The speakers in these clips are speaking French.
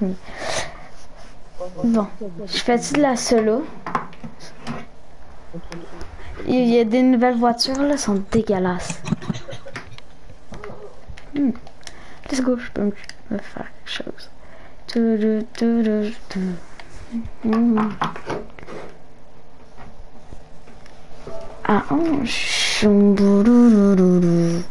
Bon, je fais-tu de la solo? Il y a des nouvelles voitures là, sont dégueulasses. Hmm. Let's go, je peux me, faire quelque chose. Tu, tu, tu. Hmm. Ah, oh, chumboulouloulou.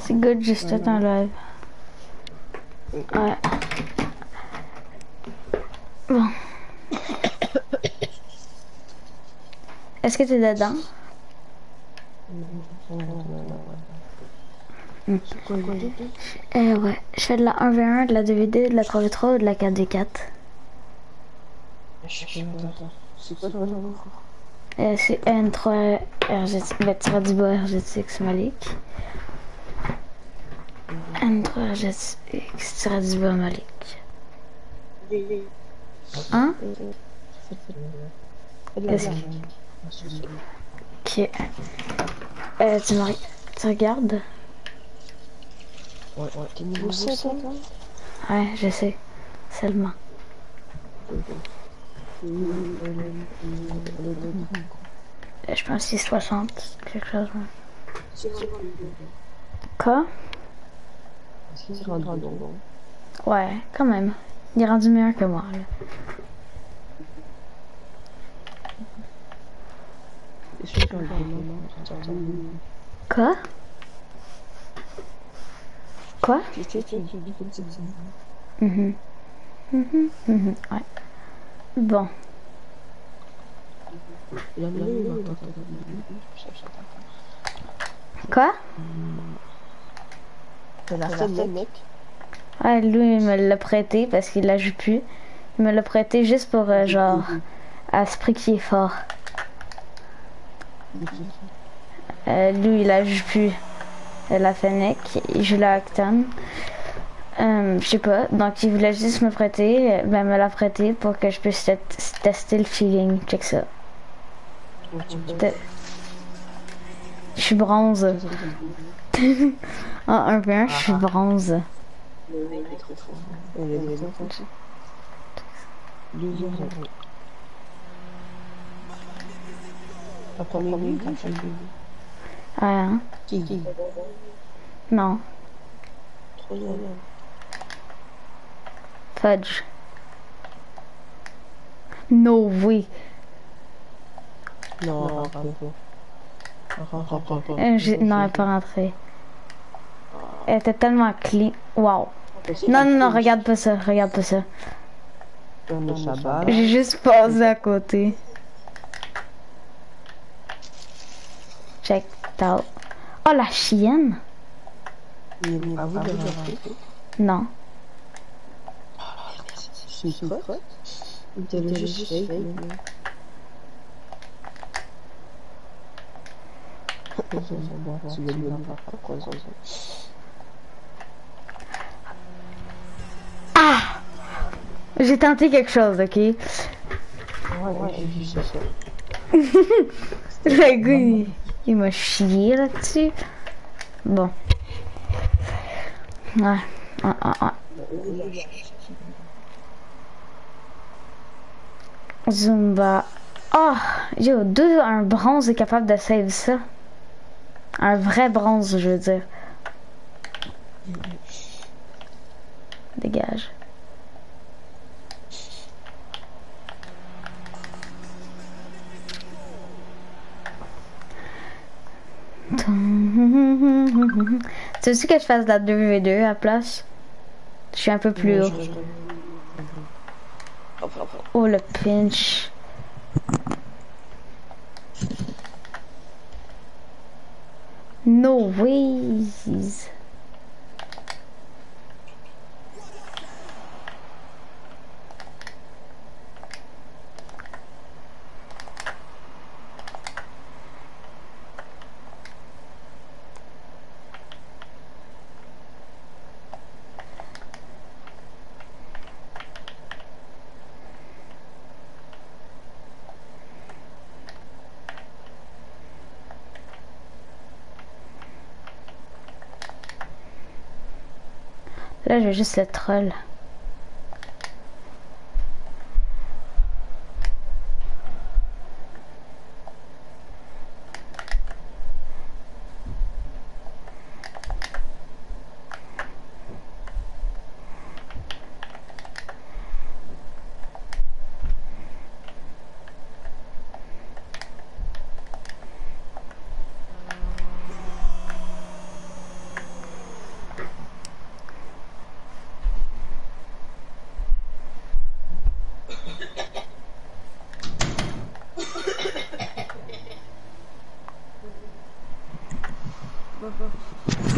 C'est good, juste tout en live. Ouais. Bon. Est-ce que t'es dedans? Hmm. Euh, ouais. Je fais de la 1v1, de la 2v2, de la 3v3 ou de la 4v4. C'est quoi ton nom? Euh, c'est N3 RGT, ben, tiré du bas RGTX Malik. N3 RGTX tiré du bas Malik. Hein? Qu'est-ce que... Ok. Euh, tu me re- tu regardes? Ouais, ouais. T'es niveau 7, toi Ouais, je sais. Seulement. Je pense que c'est 60, quelque chose. Quoi? Est-ce qu'il s'est rendu bon? Ouais, quand même. Il est rendu meilleur que moi. Là. Quoi? Quoi? Mhm. Mhm, mhm, Ouais. Bon. Quoi? La seule mec. Ouais, lui, il me l'a prêté parce qu'il la joue plus. Il me l'a prêté juste pour, euh, genre, à ce prix qui est fort. Euh, lui, il la joue plus. La Fennec, il joue la Acton. Euh, je sais pas, donc il voulait juste me prêter, euh, ben me l'a prêté pour que je puisse te- tester le feeling. Check ça. Je suis bronze. En 1v1, je suis bronze. J'ai vu. Ouais, hein? Qui Qui? Non. Fudge. No way. Non, non, elle est pas rentrée. Elle était tellement clean. Wow. Non, non, non, regarde pas ça, regarde pas ça. J'ai juste passé à côté. Check out. Oh, la chienne? Rentrer. Non. C'est Il te l'a juste fait. mais- Tu veux lui faire quoi, ça, ça Ah! J'ai tenté quelque chose, ok? Ouais, ouais, j'ai vu ça. Le gars, il, il m'a chié là-dessus. Bon. Ouais. Ouais, ouais, ouais. Zumba. Oh, yo, deux, un bronze est capable de save ça. Un vrai bronze, je veux dire. Dégage. tu veux que je fasse la 2v2 à la place? Je suis un peu plus haut. Oh le pinch. No Là, je vais juste le troll.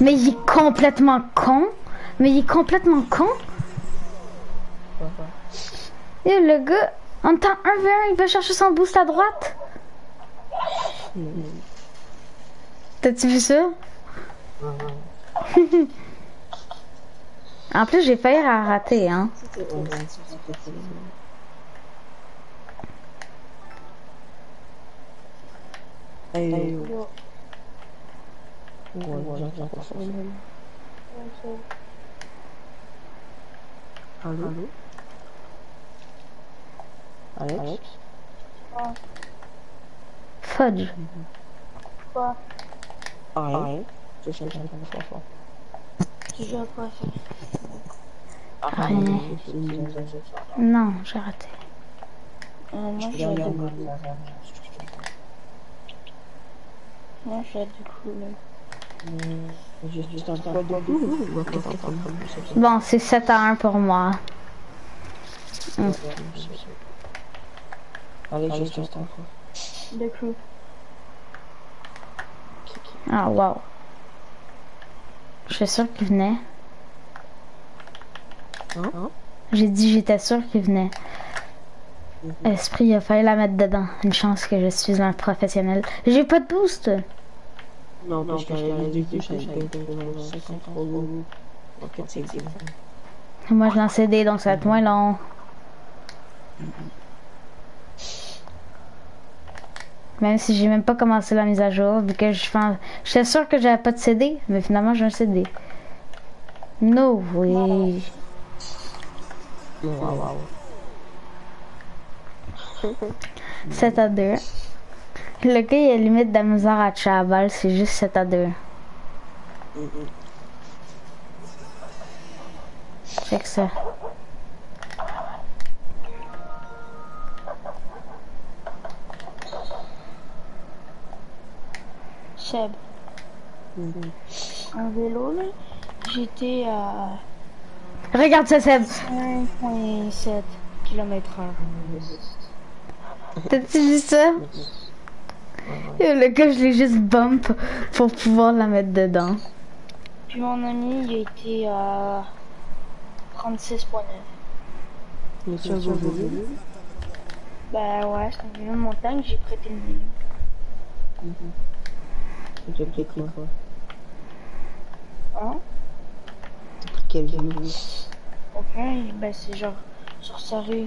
Mais il est complètement con. Mais il est complètement con. Et le gars, en temps 1 v 1, il va chercher son boost à droite. T'as-tu vu ça? en plus, j'ai failli à rater, hein. Hey, Ouais, ouais, Allô Allô Alex Alex Fudge. Quoi Ah ouais Je de faire ça. Tu joues à quoi Rien. Non, j'ai raté. euh, Moi, à du Moi, du coup. Bon, c'est 7 à 1 pour moi. Mm. Allez. Ah, wow. Je suis sûre qu'il venait. Hein? J'ai dit j'étais sûre qu'il venait. Esprit, il a fallu la mettre dedans. Une chance que je suis un professionnel. J'ai pas de boost. Non, non, parce que j'avais du coup, j'avais 50 euros. Ok, c'est différent. Moi, je lance des, donc ça va être moins long. Même si j'ai même pas commencé la mise à jour, vu que je fais... J'étais sûre que j'avais pas de CD, mais finalement j'ai un CD. No way. Wow, wow. 7 à 2. Le gars, il a limite de la misère à la balle, c'est juste 7 à 2. Check ça. Seb. En vélo, là, j'étais à Regarde ça, Seb. 1.7 km heure. T'as-tu vu ça? Et le gars, je l'ai juste bump pour pouvoir la mettre dedans. Puis mon ami, il a été à 36.9. Mais tu as Bah ouais, c'est un vélo de montagne, j'ai prêté le mien. Tu as pris quoi Hein? Quel vélo Ok, bah c'est genre sur sa rue.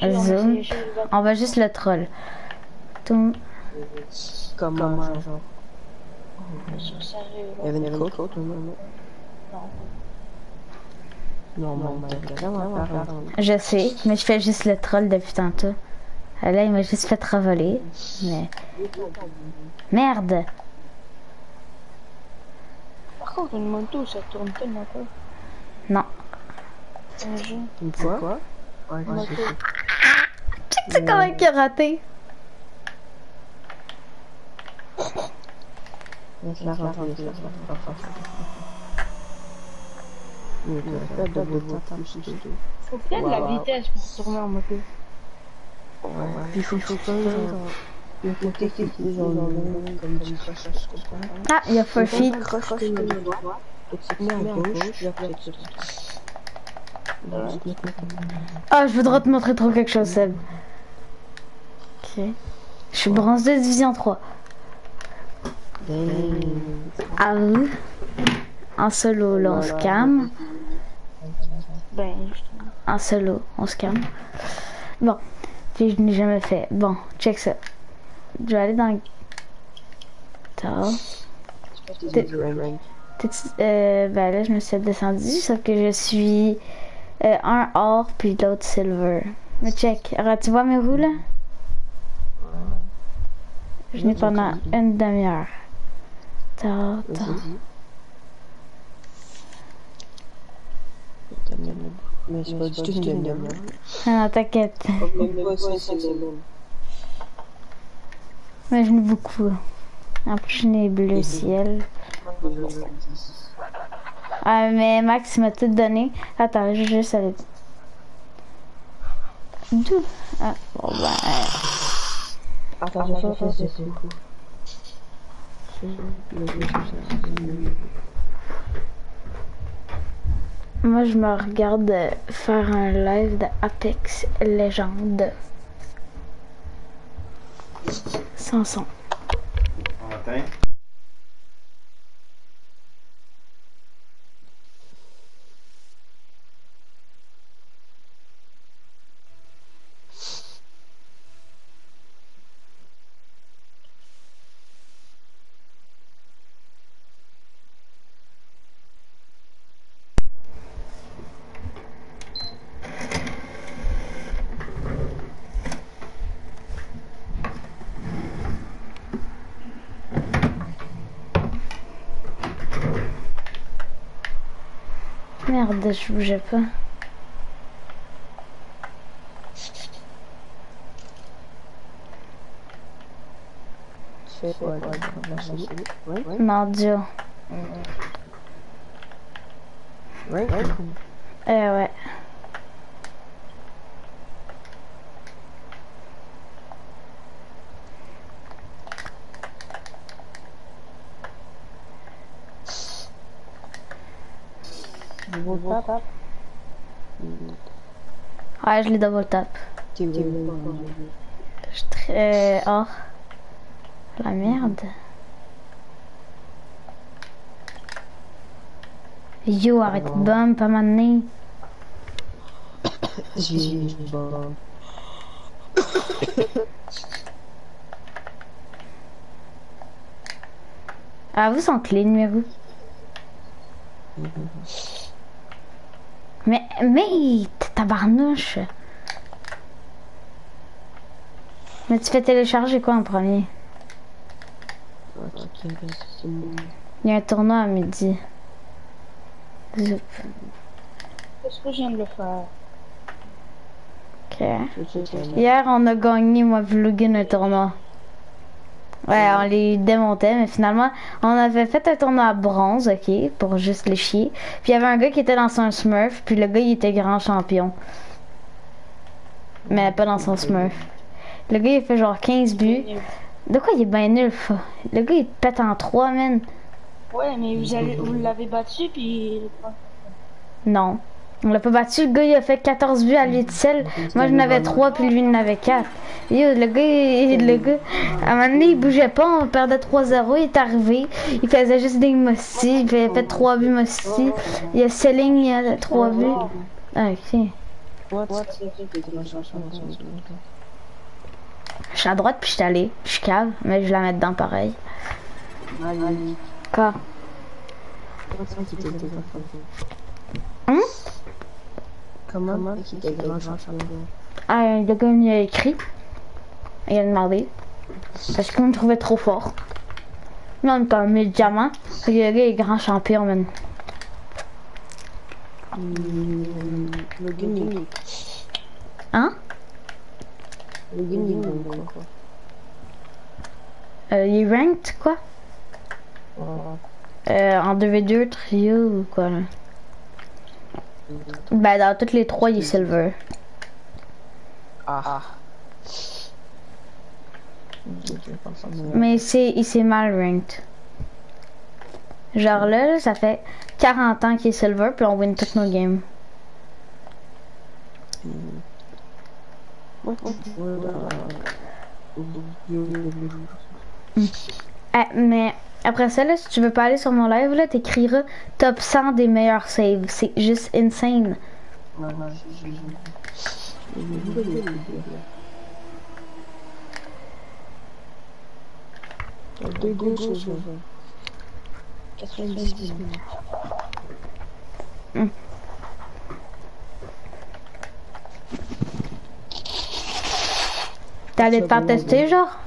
J'ai Zoom. j'ai On va juste le troll. Tout- Comment, genre Sur sa rue, Il y avait une côte, non Non. Non, non, un... Je sais, mais je fais juste le troll depuis tantôt. Ah, Là, il m'a juste fait ravoler. Mais. Merde! Par contre, une moto, ça tourne tellement pas. Non. Un jeu. Une Quoi? Ouais, Une moto. Tu sais comment il a raté? Laisse la rentrer, laisse rentrer. De plus que. Faut de vitesse pour tourner en moto. Ouais. Il faut, qui est comme du je comprends. Ah, il y a que le mets gauche, puis après tu te Ah, je voudrais te montrer trop quelque chose, Seb. Ok. Je suis bronze de division 3. Vous. En solo, là, on se calme. Ben. En solo, on se calme. Bon. Je n'ai jamais fait. Bon, check ça. Je vais aller dans Euh, ben là, je me suis descendu, sauf que je suis euh, un or puis l'autre silver. Mais check. Alors, tu vois mes roues là? Je n'ai pendant une demi-heure. Ta, ta. Mais c'est pas du tout une. Ah non, t'inquiète. Même pas 5 secondes. Mais je n'ai beaucoup. En plus, je n'ai bleu ciel. Ah, mais Max il m'a tout donné. Attends, je vais juste aller. D'où? Ah, bon, ben. Attends, je vais faire ça. Moi, je me regarde faire un live de Apex Legends. Sans son. Merde, je bougeais pas. Fais quoi, chérie? Ouais? Ouais? Euh, ouais. Nouveau tap? Je l'ai double tap. T'es où? Je très. Oh. La merde. Yo, arrête de bump à m'amener. Ah, vous clés, numéro. Mais, mais, t'es tabarnouche. Mais tu fais télécharger quoi en premier? Il y a un tournoi à midi. Zoup. Qu'est-ce que je viens de le faire? Ok. Hier, on a gagné, moi, Vlogin, un tournoi. Ouais, on les démontait, mais finalement, on avait fait un tournoi à bronze, ok, pour juste les chier. Puis il y avait un gars qui était dans son Smurf, puis le gars, il était grand champion. Mais pas dans son Smurf. Le gars, il fait genre 15 buts. De quoi il est bien nul, fa? Le gars, il pète en 3, man. Ouais, mais vous l'avez battu, puis... Non. On l'a pas battu. Le gars, il a fait 14 buts à lui tout seul. Moi, j'en avais 3, puis lui, il en avait 4. Yo, le gars, il- le gars, à un moment donné, il bougeait pas. On perdait 3-0. Il est arrivé. Il faisait juste des mostis. Il a fait 3 buts mostis. Il y a Selling, il y a 3 buts. Ah, ok. Je suis à droite, puis je suis allé. Je suis cave, mais je vais la mettre dedans pareil. Quoi? Comment ça qu'il était grand champion? Hein? Était grand champion? Ah, le gars, il a écrit. Il a demandé. Parce qu'on me trouvait trop fort. Là, on est comme 1000 diamants. Le gars est grand champion. Le gaming. Hein? Le gaming, quoi. Euh, il est ranked, quoi? Euh, en 2v2, trio ou quoi là? Ben dans toutes les trois il est silver. Ah. Mais c'est il s'est mal ranked. Genre là, là, ça fait 40 ans qu'il est silver puis on win toutes nos games. Ah, mais après ça, là, si tu veux pas aller sur mon live, là, t'écriras top 100 des meilleurs saves. C'est juste insane. Deux gauches, 90 minutes. T'es allé te faire tester, genre?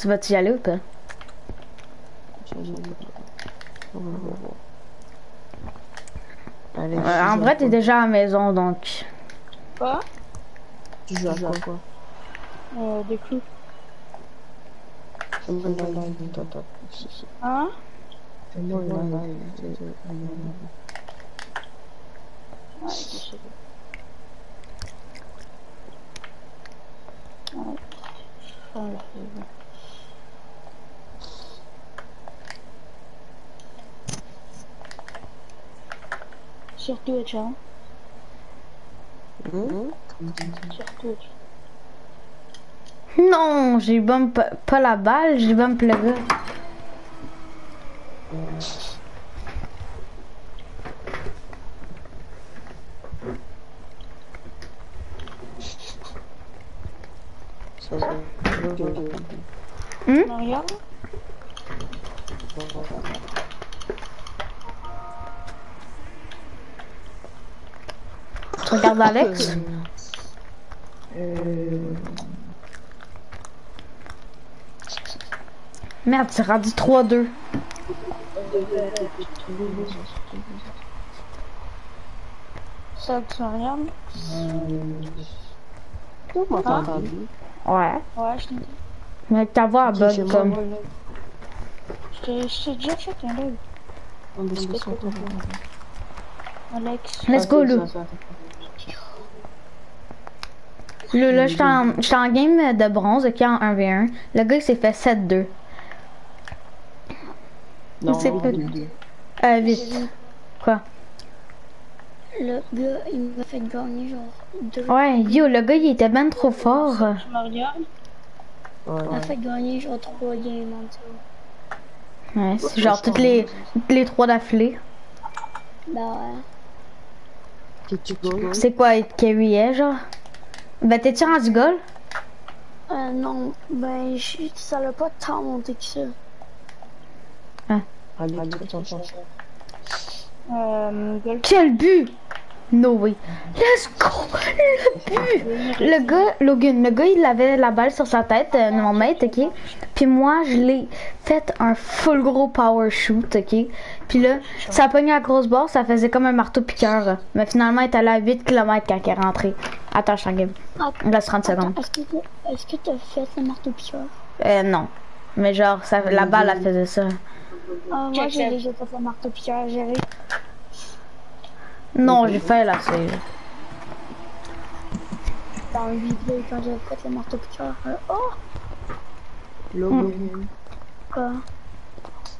Tu vas-tu y aller ou pas? Allez, Euh, en vrai, t'es déjà à la maison, donc... Quoi? Tu joues à quoi? Euh, Des clous. Hein? Ouais, je sais pas. Ouais. Je prends la feuille. Sur Twitch, hein. Sur Twitch. Non, j'ai bump pas la balle, j'ai bump le gars. Regarde. Alex? Euh, Merde, c'est rendu 3-2. Ça, tu regardes Hein t'as entendu? Ouais. Ouais, je t'ai dit. Mais ta voix bug comme... Je t'ai- je t'ai déjà fait un live. On est sur son tour. Alex. Let's go, Lou. Là, là j'étais en, en game de bronze, ok, en 1v1. Le gars, il s'est fait 7-2. Non, C'est pas-. Euh, vite. Quoi? Le gars, il m'a fait gagner genre deux. Ouais, yo, le gars, il était ben trop fort. Tu me regardes Ouais, Il m'a fait gagner genre trois games en tout. Ouais, c'est genre toutes les, toutes les trois d'affilée. Bah ouais. Qu'est-ce que tu gagnes? C'est quoi, il te carryait, genre? Ben, t'es-tu rendu goal? Euh, non, ben, je- ça l'a pas tant monté que ça. Ton chance. Euh. Quel but! No way. Let's go! Le but! Le gars, Logan, le gars, il avait la balle sur sa tête, euh, mon mate, ok? Puis moi, je l'ai fait un full gros power shoot, ok? Puis là, ça a pogné à grosse barre, ça faisait comme un marteau piqueur. Mais finalement, il est allé à 8 km quand il est rentré. Attends, je suis en game. Ah, Il reste 30 secondes. Est-ce que que t'as fait le marteau piqueur? Euh, non. Mais genre, ça, la balle, elle faisait ça. Ah, moi, j'ai déjà fait le marteau piqueur. J'avais Non, j'ai fait la save. dans le vidéo quand j'avais fait le marteau piqueur. euh, oh, Logan. quoi?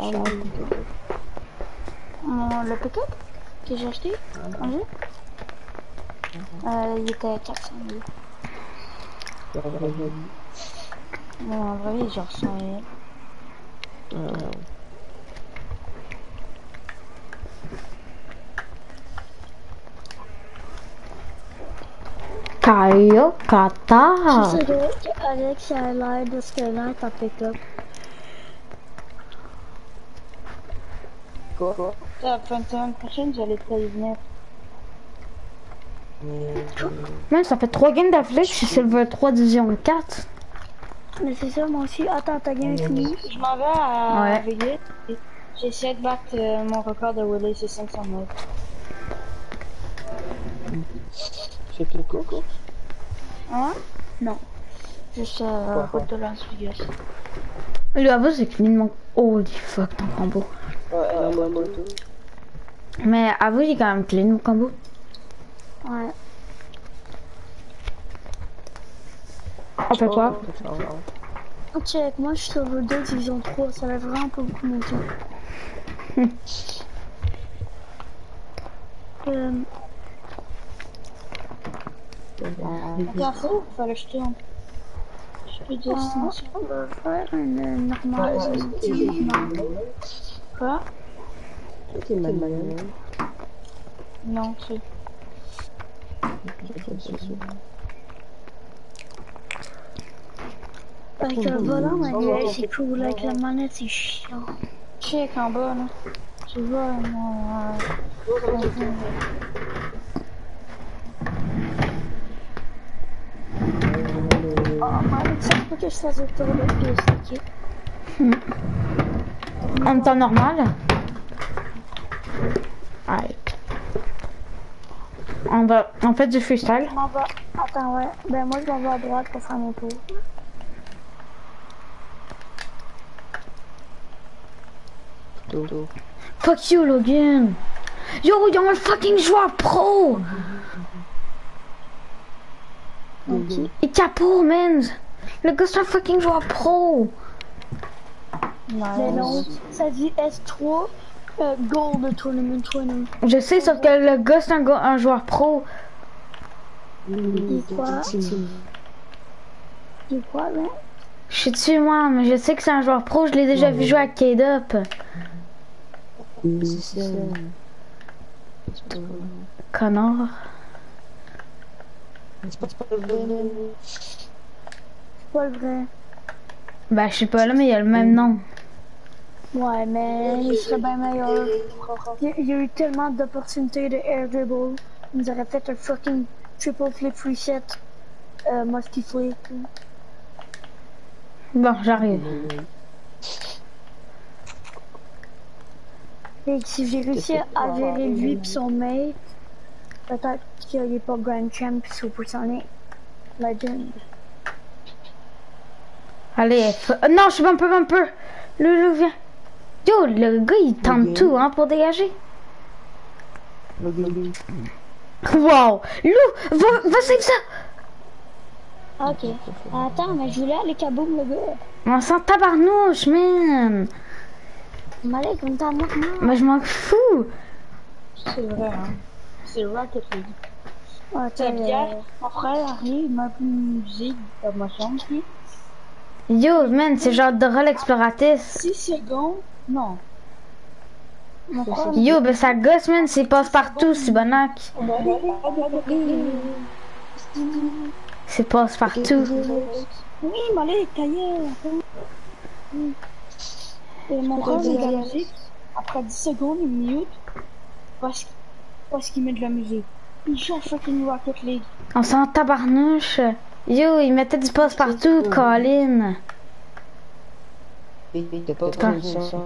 charge euh, Mon, le que j'ai acheté euh, il était à 400 en vrai, il est genre Kayo Kata. Just like Alex, pick-up. Quoi La fin de semaine prochaine, j'allais te prévenir. Man, ça fait 3 games d'affilée, je suis Silver 3 Division 4. Mais c'est ça, moi aussi. Attends, ta game est finie. Je m'en vais à Ouais. Vegas. J'essaie de battre euh, mon record de Willy, c'est 500 mètres. Plus quoi quoi Hein? Non. Juste euh, route de Las Vegas. Le avoue, c'est clean mon. Holy fuck, ton combo. Ouais, elle a moto. Mais avoue, il est quand même clean mon combo. Ouais. On fait quoi? Check, moi je suis sur le 2 division 3, ça va vraiment pas beaucoup monter. euh, Attends, faut, fallait que je tourne. Je peux dire on ça. on va faire une normale. C'est-. Quoi Ok. Non, c'est. Avec le volant manuel, c'est cool. Avec la manette, c'est chiant. Check en bas, là. Tu vois, mon. euh, Oh, man, ça faut que je fasse le tour de piste, ok? En temps normal Ouais. On va. On fait du freestyle. Je vais. Attends, ouais. Ben, moi, je m'en vais à droite pour faire mon tour. Fuck you, Logan. Yo, ont un fucking joueur pro. Il est capot, man. Le gars, c'est un fucking joueur pro. Mais non, ça dit S3 euh, Gold Tournament 20. Je sais, sauf que le gars, c'est un, un joueur pro. Il quoi? Il quoi, là? Je suis dessus, moi, mais je sais que c'est un joueur pro. Je l'ai déjà vu jouer à ça. Connard. C'est pas pas vrai. C'est pas le vrai. Ben, je sais pas là, mais il a le même nom. Ouais, mais il serait bien meilleur. Il y a- eu tellement d'opportunités de air dribble. Il nous aurait fait un fucking triple flip reset. Euh, musky flip. Bon, j'arrive. Et si j'ai réussi à gérer lui pis son mate, peut-être qu'il n'est pas Grand Champ Supersonic Legend. Allez, f- euh, non, je suis un peu, un peu. Loulou, viens. Yo, le gars, il tente tout, hein, pour dégager. Wow. Lou, va, va save ça. Ok. Attends, mais je voulais aller kaboom le gars. On s'en tabarnouche, man. Malek, on t'a maintenant. Mais je m'en fous. C'est vrai, hein. C'est Rocket League. Ouais, C'est t'as bien. euh, Mon frère arrive, il m'a une musique dans ma chambre, Yo, man, c'est genre Dora l'exploratrice. 6 secondes. Non. Yo, ben ça gosse, man, c'est passe partout, c'est bonac. C'est passe partout. Oui, Malek, tailleur. Et mon frère, il met de la musique. Après 10 secondes, il mute. Parce, parce qu'il met de la musique. Il joue fucking Rocket League. On s'en tabarnouche. Yo, il mettait du passe partout, Colin. Pas ça.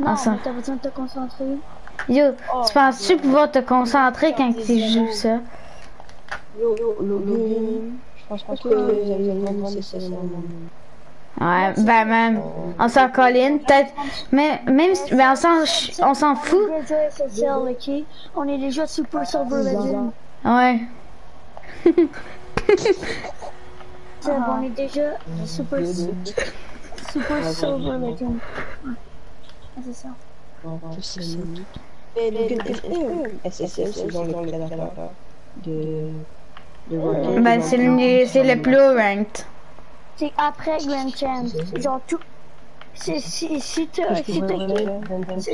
Non, Ah, t'as besoin de te concentrer. Yo, tu penses-tu pouvoir te concentrer quand tu joues ça? Yo, yo, Logan. Je pense pas que j'avais vraiment nécessairement. Ouais, ben même. On s'en colline, peut-être. Mais même si. Ben on s'en, fout. On est déjà Super. Ouais. C'est bon, on est déjà Super, super Silver Legend. Ouais. Ah, c'est ça. SSL, c'est dans le de. de. Ben c'est le, c'est le plus ranked. C'est après Grand Champ. Genre tout. c'est- Si, si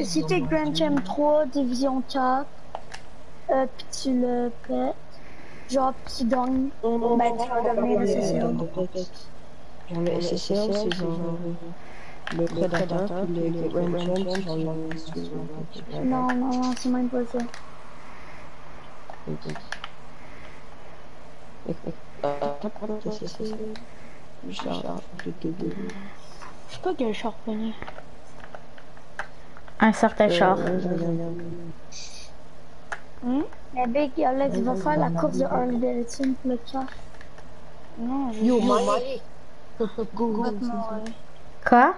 si Grand Champ 3, Division 4, euh, pis tu le pètes, Genre, tu gagnes, ben, tu vas devenir SSL. Genre le SSL, c'est genre le prédateur, puis le Get Revenge, genre le Non, non, non, c'est même pas ça? Je sais pas quel char pogné. Un certain char. Hum? Mais Big Alex va faire la course de Harley Davidson pour le cash. Non, je Yo, Mike! Complètement, ouais. Quoi?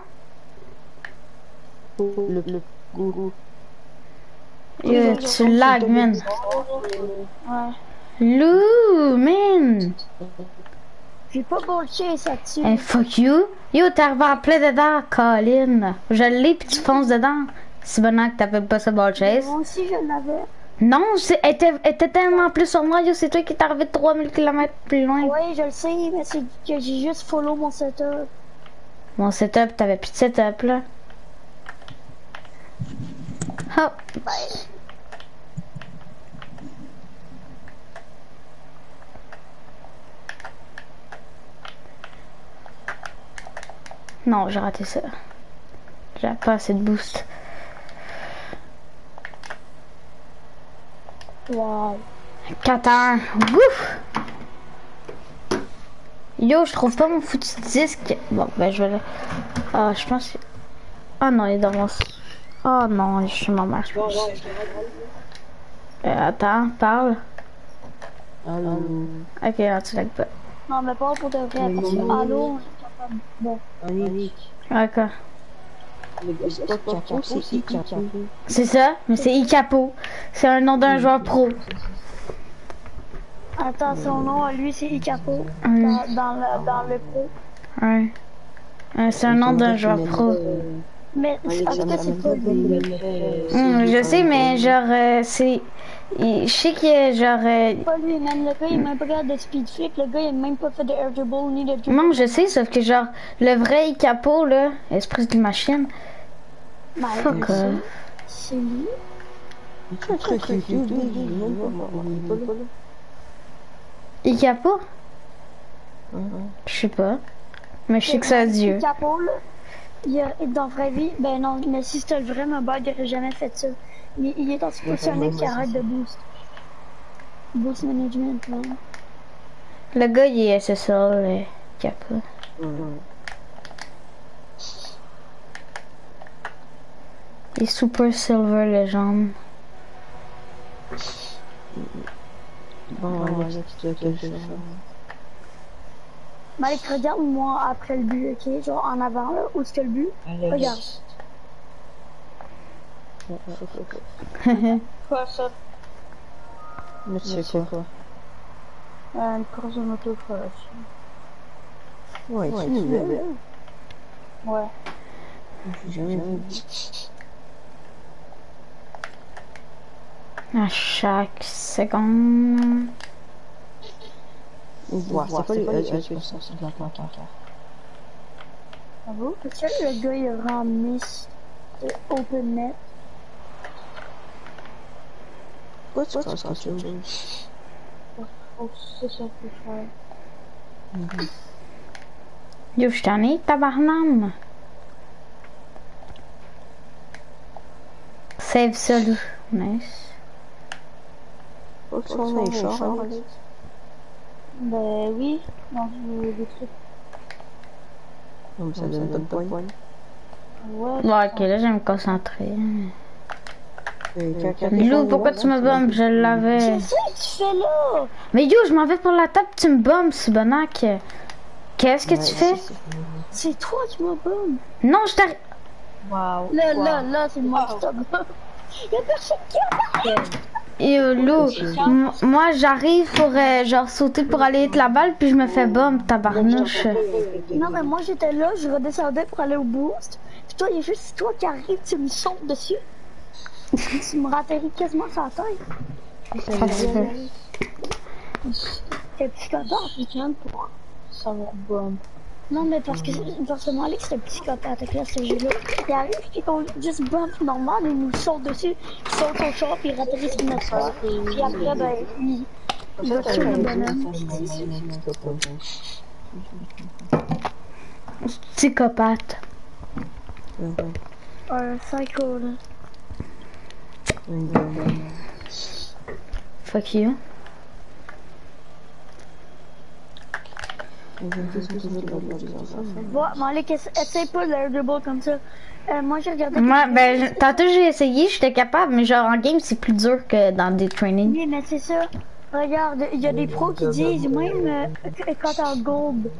Le, le gourou. Yo, tu lag, man. Ouais. Lou, man. J'ai pas bullshit ça dessus. Hey, fuck you. Yo, t'es arrivé en plein dedans, Colin. Je l'ai pis tu fonces dedans. C'est bon que t'appelles pas ça ball chase. Moi aussi, je l'avais. Non, c'est, elle était, elle était tellement plus sur moi, c'est toi qui t'es arrivé 3000 km plus loin. Oui, je le sais, mais c'est que j'ai juste follow mon setup. Mon setup, t'avais plus de setup, là. Hop. Non, j'ai raté ça. J'ai pas assez de boost. Wow. 4 à 1. Ouf! Yo, je trouve pas mon foutu disque. Bon, ben je vais le... Ah, je pense que... Ah non, il est dans mon... Oh non, je suis ma mère, je pense. Euh, attends, parle. Allô? Ok, non, tu lag pas. Non, mais pas pour de vrai, parce que Halo, on est capable. Bon. D'accord. C'est ça, mais c'est Icapo. C'est un nom d'un joueur pro. Attends, son nom à lui, c'est Icapo. Dans, dans, le, dans le pro. ouais. C'est un nom d'un joueur pro. Mais en tout cas, c'est pas lui. Hum, je sais, mais genre, euh, c'est... il- Je sais que genre... euh, C'est pas lui, même le gars, il est même pas capable de speed flip. Le gars, il a même pas fait de air dribble ni de dribble. Non, je sais, sauf que genre, le vrai Icapo, là, esprit de machine, Ben, fuck off. C'est lui. Il ouais. Je sais pas. Mais je sais que c'est un dieu. Icapo, là, il a, dans la vraie vie, ben non, mais si c'était le vrai mobile, il aurait jamais fait ça. Il, il est dans ce positionné qui arrête de boost. Boost management, là. Le gars, il est SSL, le. Ouais, ouais. Il est Super Silver Legend. Bon, tu quelque chose. Malik, regarde-moi après le but, ok? Genre en avant, là, où est-ce que le but? Regarde. Quoi ça? Mais sais quoi? Euh, une course de moto, quoi, là Ouais, tu verrais. Ouais. J'ai jamais vu. À chaque seconde. Ouais, c'est pas les Edge qui sont sur la pancarte. Est-ce que le gars, il miss de open net? Yo, je t'en ai, tabarnane. Save solo. Nice. Les chars. Ben oui, non, j'ai des trucs. Comme ça donne pas de points. Ouais. Bon, ok, là, je vais me concentrer. Et quand- quand t'es Lou, pas pourquoi tu me bombes? Je l'avais. Qu'est-ce que tu fais là? Mais yo, je m'en vais pour la table, tu me bombes, Sibonac. Qu'est-ce que Ouais, tu fais? c'est- C'est toi qui m'as bombé. Non, je t'arrive. Waouh. Là, là, là, c'est moi qui t'a bombé. Y'a personne qui a Yo, Lou, m- moi j'arrive pour euh, genre sauter pour aller hit la balle, puis je me fais bombe, tabarnouche. Non, mais moi j'étais là, je redescendais pour aller au boost. Puis toi, il y a juste toi qui arrive, tu me sautes dessus. Tu me ratterris quasiment sur la tête. Ça se peut. T'es psychopathe. Je viens pour savoir bombe. Non, mais parce que moi, Alex, c'est psychopathe avec là, ce jeu-là. Il arrive, puis qu'on juste bump normal, il nous saute dessus, il saute au char, puis il ratterrit sur notre char. Puis après, ben, il, Il va tuer le bonhomme. Psychopathe. Un psycho, là. Fuck you. Ouais, Malik, essa- essaye pas l'air de ball comme ça. Euh, moi, j'ai regardé. Moi, ben, je- tantôt j'ai essayé, j'étais capable, mais genre en game c'est plus dur que dans des trainings. Oui, mais c'est ça. Regarde, il y a des pros qui disent, même euh, quand t'as gold,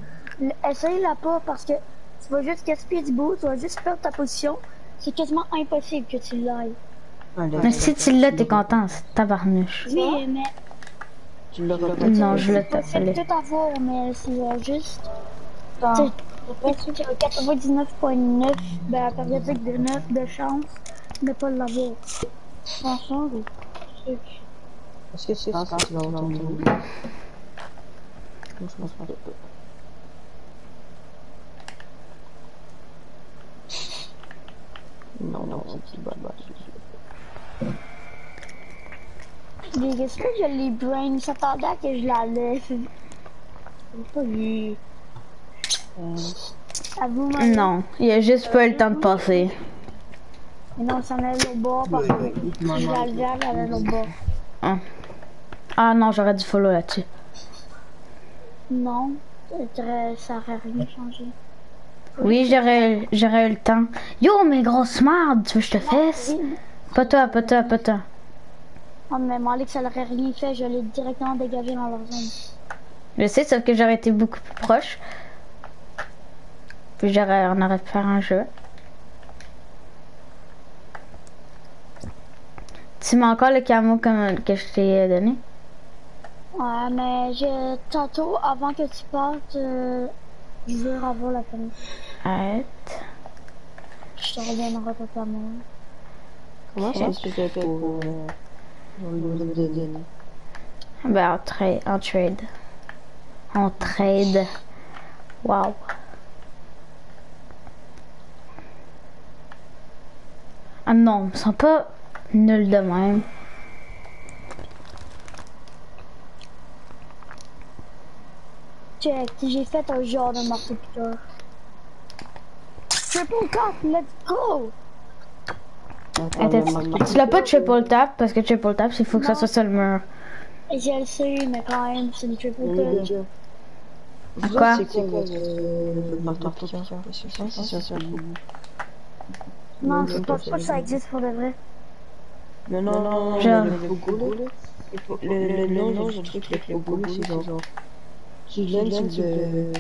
essaye-la pas parce que tu vas juste gaspiller du bout, tu vas juste perdre ta position. C'est quasiment impossible que tu l'ailles. Mais si tu l'as, t'es content, c'est tabarnouche. Oui, mais Tu l'auras Non, je le tu peux tapais. tout avoir, mais c'est euh, juste. As 99.9, ben, périodique de 9 de chance de pas l'avoir. Franchement, oui. Est-ce que tu penses que tu vas avoir ton double Moi, je pense pas. Non, non, c'est pas bon. Les Est-ce que je les brain s'attendait à que je la laisse? Pas vu. À vous, Marie? Non, il a juste pas eu le temps de passer. Mais non, ça allait l'autre bord parce que si je la levais, elle allait l'autre bord. Ah non, j'aurais dû follow là-dessus. Non, ça aurait- rien changé. Oui, j'aurais j'aurais eu le temps. Yo, mais grosse merde, tu veux que je te fasse? Pas toi, pas toi, pas toi. oh, mais Malik, ça l'aurait rien fait, je l'ai directement dégagé dans leur zone. Je sais, sauf que j'aurais été beaucoup plus proche. Puis j'aurais, on aurait pu faire un jeu. Tu mets encore le camo comme, que je t'ai donné? Ouais, mais je, tantôt, avant que tu partes, euh, je veux avoir la famille. Arrête. Je te reviendrai totalement. Comment ça se fait pour euh, pour le groupe de données Ben, en, tra- en trade. En trade. Wow. Ah non, ils sont pas nuls de même. Check, j'ai fait un genre de marteau piqueur. Triple cut, let's go! Attends, tu l'as pas triple tap parce que triple tap, il faut que ça soit le. Et je le sais, mais quand même, c'est une triple gars. Vous Quoi? c'est quoi votre, votre marteau piqueur? C'est ça, c'est ça, c'est ça. Non, je pense pas que ça existe pour de vrai. Non, non, non, non, Genre. le. Le, le nom du truc, le logo, c'est genre. Tu viens le,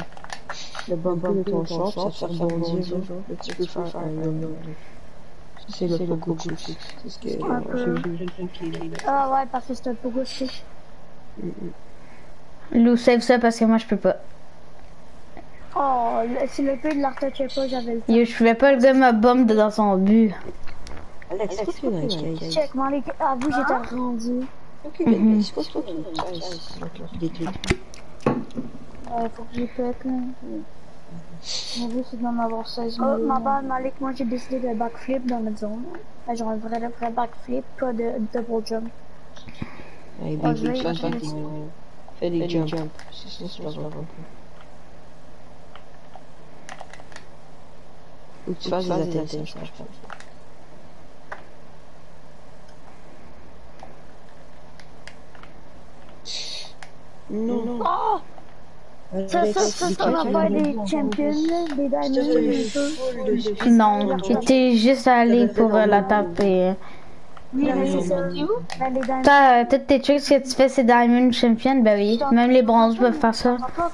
le de ton ça te fait rebondir, genre. Là, tu peux faire un logo. Ça, C'est le c'est ce que j'ai Ah ouais, parce que c'est un peu aussi. Lou, save ça parce que moi je peux pas. Oh, le- si le peu de la retouchait pas, j'avais le temps. Yo, je pouvais pas le gars me bombe dans son but. Alex, qu'est-ce que tu fais? Check, Malik, à vous, j'étais rendu. Ok, mais c'est quoi ce que tu fais? Des trucs. Euh, faut que j'y pète, là. Mon but, c'est d'en avoir 16 000. Oh, ma bad, Malik, moi, j'ai décidé de backflip dans notre zone. Genre un vrai, vrai backflip, pas de double jump. Avec Ah, des je vais- jumps. C'est ça, c'est pas grave. Ou que tu fasses des atterrissages, je pense. Non, non. Oh! Ça, ça, ça, ça va faire des champions, des choses. Non, j'étais juste allé pour euh, la taper. Oui, mais c'est ça. Ben, les diamonds. T'as toutes tes tricks que tu fais, c'est Diamond Champion, ben oui. Même les bronzes peuvent faire ça. Pas.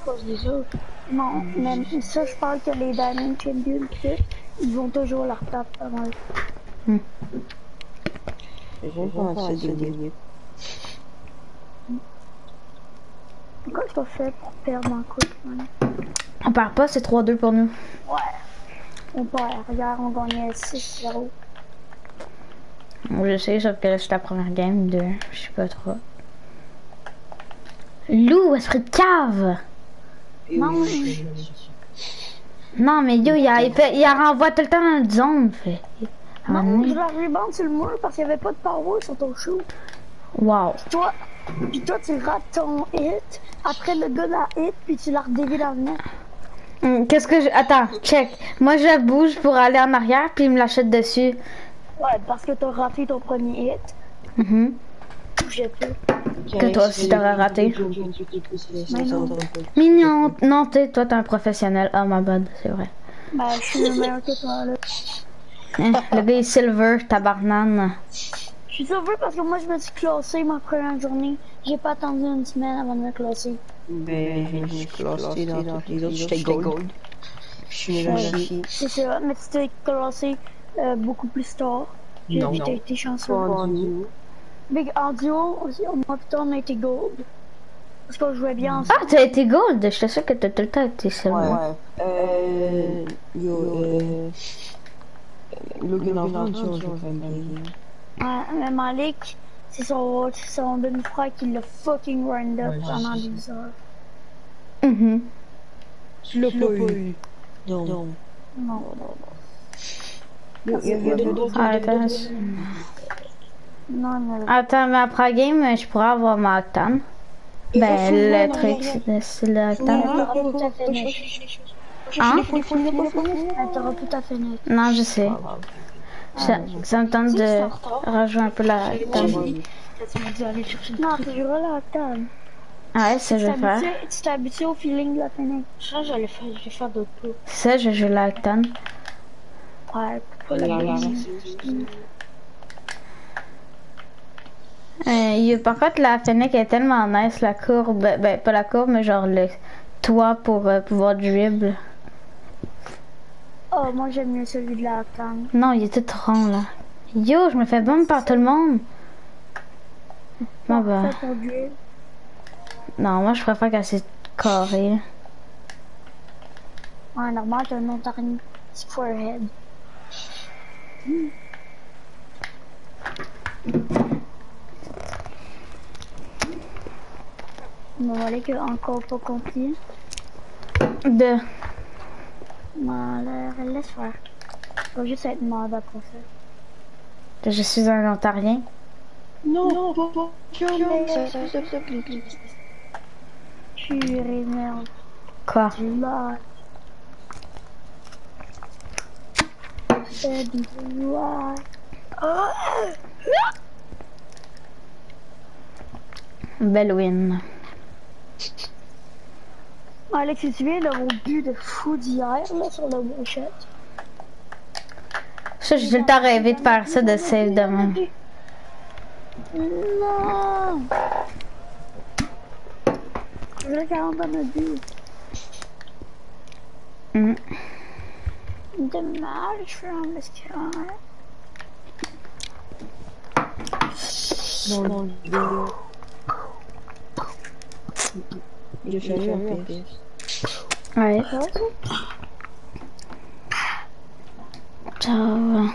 Non, mais ça, je parle que les diamond champions, ils vont toujours leur taper avant pas assez de je pas fait pour perdre coupe, ouais. On perd pas, c'est 3-2 pour nous. On perd. Hier, on gagnait 6-0. Je sais, sauf que là, c'est la première game de. Je sais pas trop. Lou, esprit de cave! Non, Non, mais yo, il, a, il, fait, il renvoie tout le temps dans notre zone. Fait. Ah, non, oui. je la rebound sur le mur parce qu'il n'y avait pas de power sur ton shoot. Wow. Toi, Puis toi, tu rates ton hit. Après, le gars la hit, puis tu la dans le net. Hum, Qu'est-ce que je... Attends, check. Moi, je bouge pour aller en arrière, puis il me l'achète dessus. Ouais, parce que t'as raté ton premier hit. Mhm. J'ai plus. Que toi aussi, t'aurais raté. Mignon. Non, t'es, toi, t'es un professionnel. Oh, my bad, c'est vrai. Ben, je suis le meilleur que toi, là. Hein, le gars est silver, tabarnane. Je suis sauvé parce que moi, je me suis classé ma première journée. J'ai pas attendu une semaine avant de me classer. Ben, je suis classé dans les autres, j'étais gold. Je suis. C'est ça, mais tu t'es classé euh, beaucoup plus tard. J'ai été chanceux. En duo. Big en duo, aussi, moi putain, on a été gold. Parce qu'on jouait bien ensemble. Ah, t'as été gold? J'étais sûr que t'as tout le temps été. Ouais. Euh. Yo, euh. Logan. Ouais, mais Malik, c'est son, c'est son demi-frère qui l'a fucking round up Ouais, pendant sais. des heures. Mhm. Tu l'as pas eu. Non. Non. Non. Y a- y a Ah, attends. Non, non. Attends, mais après game, je pourrais avoir ma octane. Ben, le truc, c'est- c'est le Non, octane. t'auras tout à fait net. Hein? Elle t'aura tout à fait net. Non, je sais. Ça, ça me tente de rejoindre un peu la octane. Non, tu joueras la octave. Ah ouais, ça je vais faire. Tu t'es habitué au feeling de la fenêtre. Ça, j'allais faire, je vais faire d'autres tours. Ça, je joue la octane. Ouais, pour la. Euh, par contre, la Fennec est tellement nice, la courbe. Ben, pas la courbe, mais genre le toit pour euh, pouvoir dribble. Oh, moi j'aime mieux celui de la octave. Non, il est tout rond là. Yo, je me fais bombe par tout le monde. Bon, bah. Non, moi je préfère quand c'est carré. Ouais, normal, t'as un Ontario Squarehead. On va aller que encore pas compris. De. Elle laisse faire. Faut juste être mode après ça. Je suis un Ontarien. Non, pas, pas. Please. Tu rémerde. Quoi? C'est du loin. Belle win. Alex, tu te souviens de mon but de fou d'hier, là, sur la brochette? Ça, j'ai tout le temps rêvé de faire ça de save de même. Non! Je voulais 40 dans le but. Mm. Dommage, from this car. Dans le vidéo. J'ai fallu un Ouais. Ciao.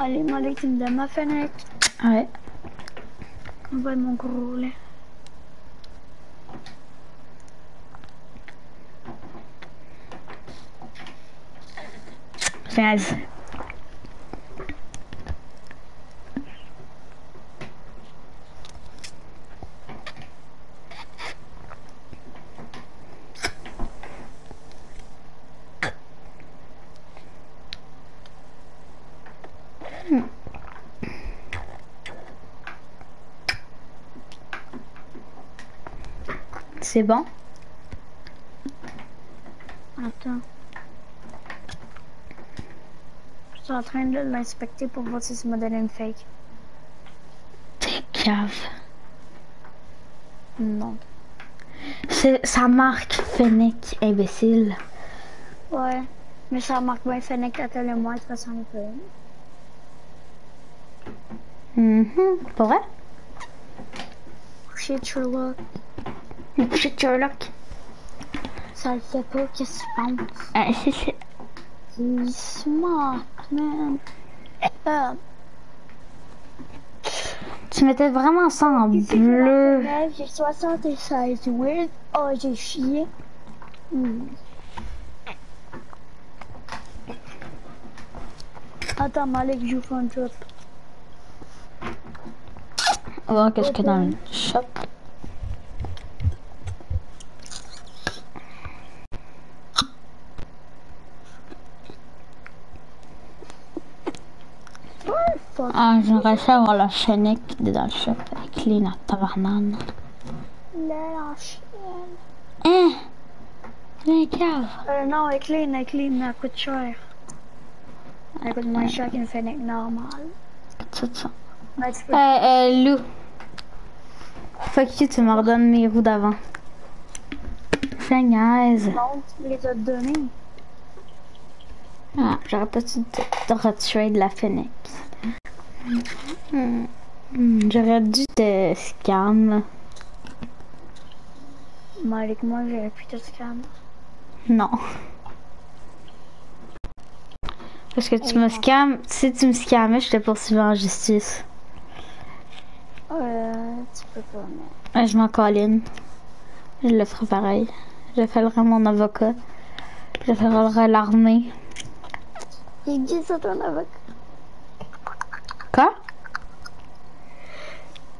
Allez, Malik, tu me donnes ma fenêtre. Ouais. On va mon gros lait. Vas-y. C'est bon? Attends. Je suis en train de l'inspecter pour voir si ça m'a donné une fake. T'es cave. Non. C'est sa marque Fennec, imbécile. Ouais. Mais ça marque bien Fennec à tel et moi, de toute façon, on peut. Mhm. Pour vrai? Shit, Sherlock. Shit, Sherlock. Ça le fait pas, qu'est-ce que tu penses? Ah, c'est smart, man. Euh, Tu mettais vraiment ça en bleu. J'ai 76 oui. Oh, j'ai chié. Hmm. Attends, Malik joue Fun Trip. On va voir qu'est-ce qu'il y a dans le shop. Fuck. Ah, j'aimerais ça avoir la Fennec qui est dans le shop avec les tabarnane. La chienne. Hein? Les caves. Euh, non, elle est clean, elle est clean, elle coûte cher. Elle coûte moins cher qu'une Fennec normale. Tout ça. Mais tu peux... Euh, euh, Lou. Fuck you, tu me redonnes mes roues d'avant. Feignaise. Non, tu les as donnés. Ah, j'aurais pas dû te, te retirer de la Fennec. Hmm. J'aurais dû te scam. là. Malik, moi, j'aurais pu te scam. Non. Parce que tu me scam. Si tu me scamais, je te poursuivais en justice. Euh, tu peux pas, mais... Je m'en colline. Je le ferai pareil. J'appellerai mon avocat. J'appellerai l'armée. Il dit ça ton avocat. Quoi?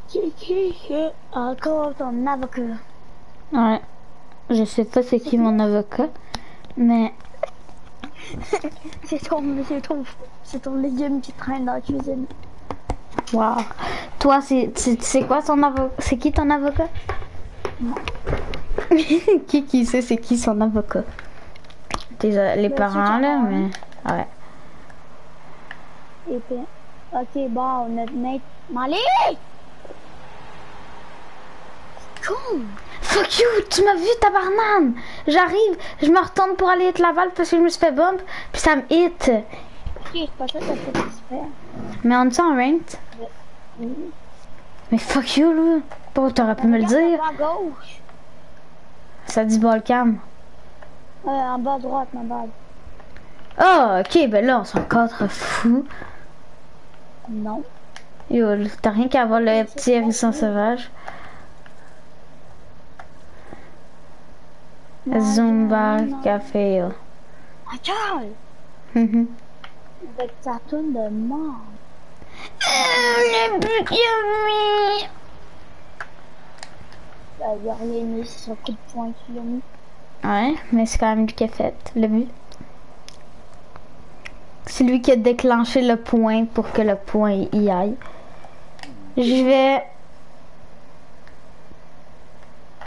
Qui, qui? Encore ton avocat. Ouais. Je sais pas c'est qui mon avocat. Mais C'est ton, c'est ton, c'est ton légume qui traîne dans la cuisine. Wow. Toi, c'est quoi ton avocat C'est qui ton avocat? Qui qui sait c'est qui son avocat? Les Ben, parents là, mais ouais. Et puis, ok, bon, notre mec, Malik! Con! Fuck you, tu m'as vu ta banane. J'arrive, je me retourne pour aller hit la balle parce que je me suis fait bump, puis ça me hit. Ok, c'est pas ça que t'as fait exprès. Mais on est en ranked Oui. Mais fuck you là. Pourquoi t'aurais pu me le dire En bas à gauche. Ça dit Volcam. Euh, en bas à droite, ma balle. Oh, ok, ben là on s'en fou. Non. Yo, t'as rien qu'à voir le petit hérisson sauvage. Zumba Café. yo. Mhm. Avec toune de mort. Le but yummy. Ben, il a rien mis, son coup de poing mis. Ouais, mais c'est quand même a fait le but. C'est lui qui a déclenché le point pour que le point y aille. Je vais.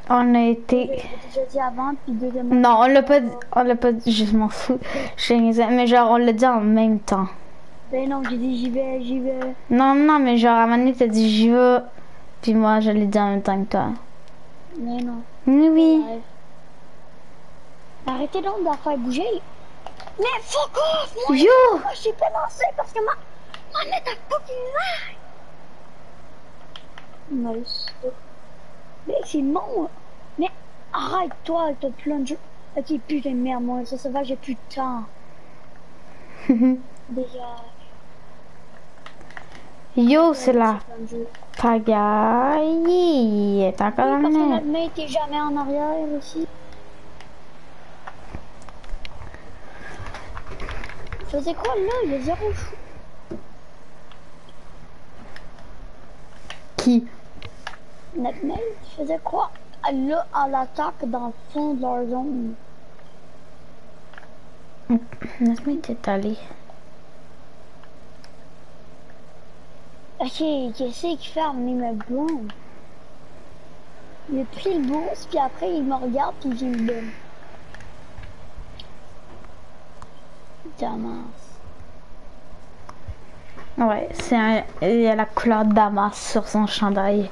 On a été. J'ai déjà dit avant, puis. Non, on l'a pas dit. On l'a pas dit. Je m'en fous. Mais genre, on l'a dit en même temps. Ben non, j'ai dit j'y vais, j'y vais. Non, non, mais genre, à un moment donné, t'as dit j'y vais. Puis moi, je l'ai dit en même temps que toi. Mais non. Oui, oui. Arrêtez donc de la faire bouger. Mais fuck off! Moi, Yo! moi, j'ai pas lancé parce que ma. Ma nette a fucking lag! Nice. Mais c'est mon. Mais arrête, toi, t'as plein de jeux. Ok, putain de merde, moi, ça, ça va, j'ai plus de temps. Déjà. Yo, c'est la jeux. pagaille. T'es encore dans Oui, parce que le notre main était jamais en arrière aussi. Je faisais quoi là? Il y a zéro chou. Qui? Notre main, je faisais quoi? Là, à l'attaque dans le fond de leur zone. Notre mec est allé. Ok, qu'est-ce qu'il fait à venir me blonde? Il a pris le bourse, puis après il me regarde, puis il me donne. Damas. Ouais, c'est un... il y a la couleur Damas sur son chandail.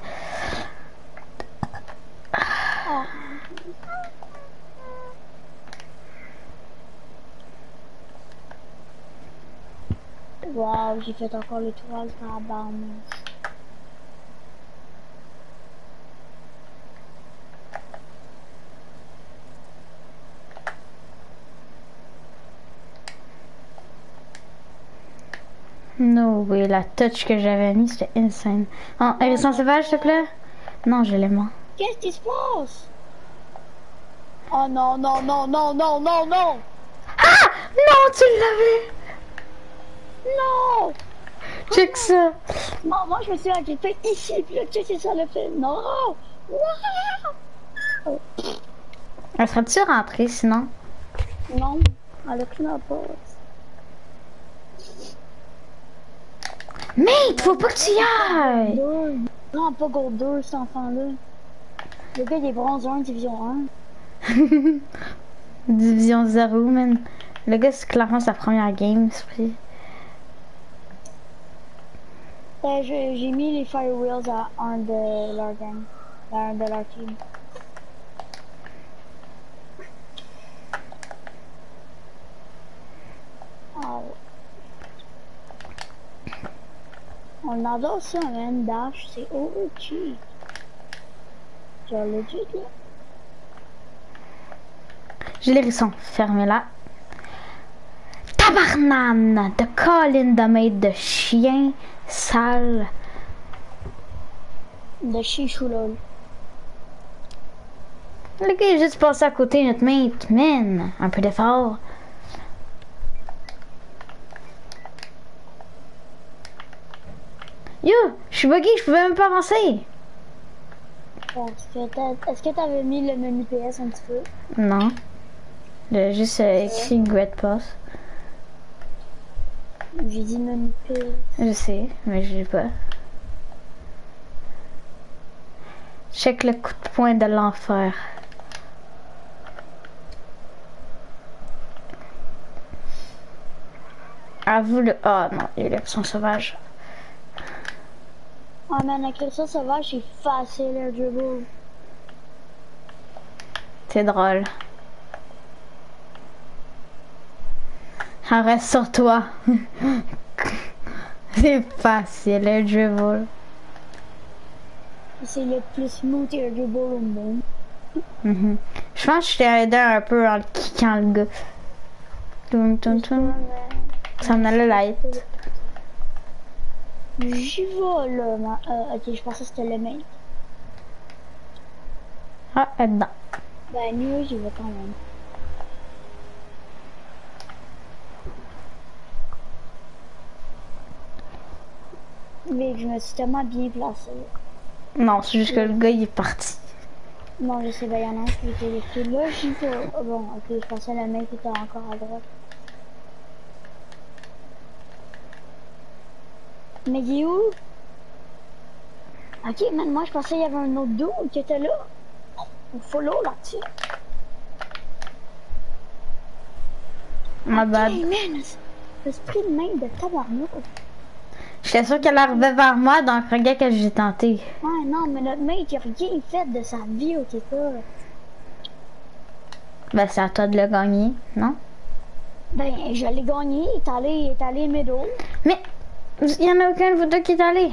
Waouh, j'ai fait encore l'étoile dans la barne. No way, la touch que j'avais mis, c'était insane. Oh, hérisson sauvage, s'il te plaît? Non, je l'ai moi. Qu'est-ce qui se passe? Oh non, non, non, non, non, non, non! Ah! Non, tu l'avais! Non! Check ça! Non, moi je me suis agrippé ici, puis là, check c'est ça le fait. Non! Wow! Elle serait-tu rentrée sinon? Non, elle a pris ma porte. Mate, faut pas que tu y ailles! Non, pas Gold 2, cet enfant-là. Le gars, il est bronze 1, division 1. Division 0, man. Le gars, c'est clairement sa première game. Euh, je- J'ai mis les Firewheels à un de leur gang. À un de leur team. Ah ouais. On adore ça, man. Dash, c'est overcheat. Genre legit, là. J'ai les rissons. Fermez-la. Tabarnane de Colin de maître de chien sale. De chichou, lol. Le gars est juste passé à côté de notre mate. Man, un peu d'effort. Yo, je suis bugué, je pouvais même pas avancer. Est-ce que t'avais mis le menu PS un petit peu? Non. J'ai juste euh, écrit Great Pass. J'ai dit menu PS. Je sais, mais je l'ai pas. Check le coup de poing de l'enfer. À vous le. Oh non, il y a eu l'action sauvage. Ah man, la créature sauvage, c'est facile à dribble. C'est drôle. Arrête sur toi. C'est facile le dribble. C'est le plus smooth dribble au monde. Mhm. Je pense que je t'ai aidé un peu en le kickant le gars. Toum, toum, toum. Ça m'en allait light. J'y là, ma... euh, ok, je pensais que c'était le mec. Ah, est dedans. Ben, nous, j'y vais quand même. Mais je me suis tellement bien placé. Non, c'est juste que le gars il est parti. Non, je sais, ben, y en a un qui était resté là, j'y vais. Oh, bon, ok, je pensais que le mec était encore à droite. Mais il est où? Ok, man, moi je pensais qu'il y avait un autre dude qui était là. On follow là-dessus. Ma bad. Hey man, l'esprit de main de tabarnak. J'étais sûr qu'elle arrivait vers moi, donc regarde que j'ai tenté. Ouais, non, mais notre mate, il a rien fait de sa vie au. Ben, c'est à toi de le gagner, non? Ben, je l'ai gagné, il est allé, il est allé middle. Mais, il y en a aucun de vous deux qui est allé?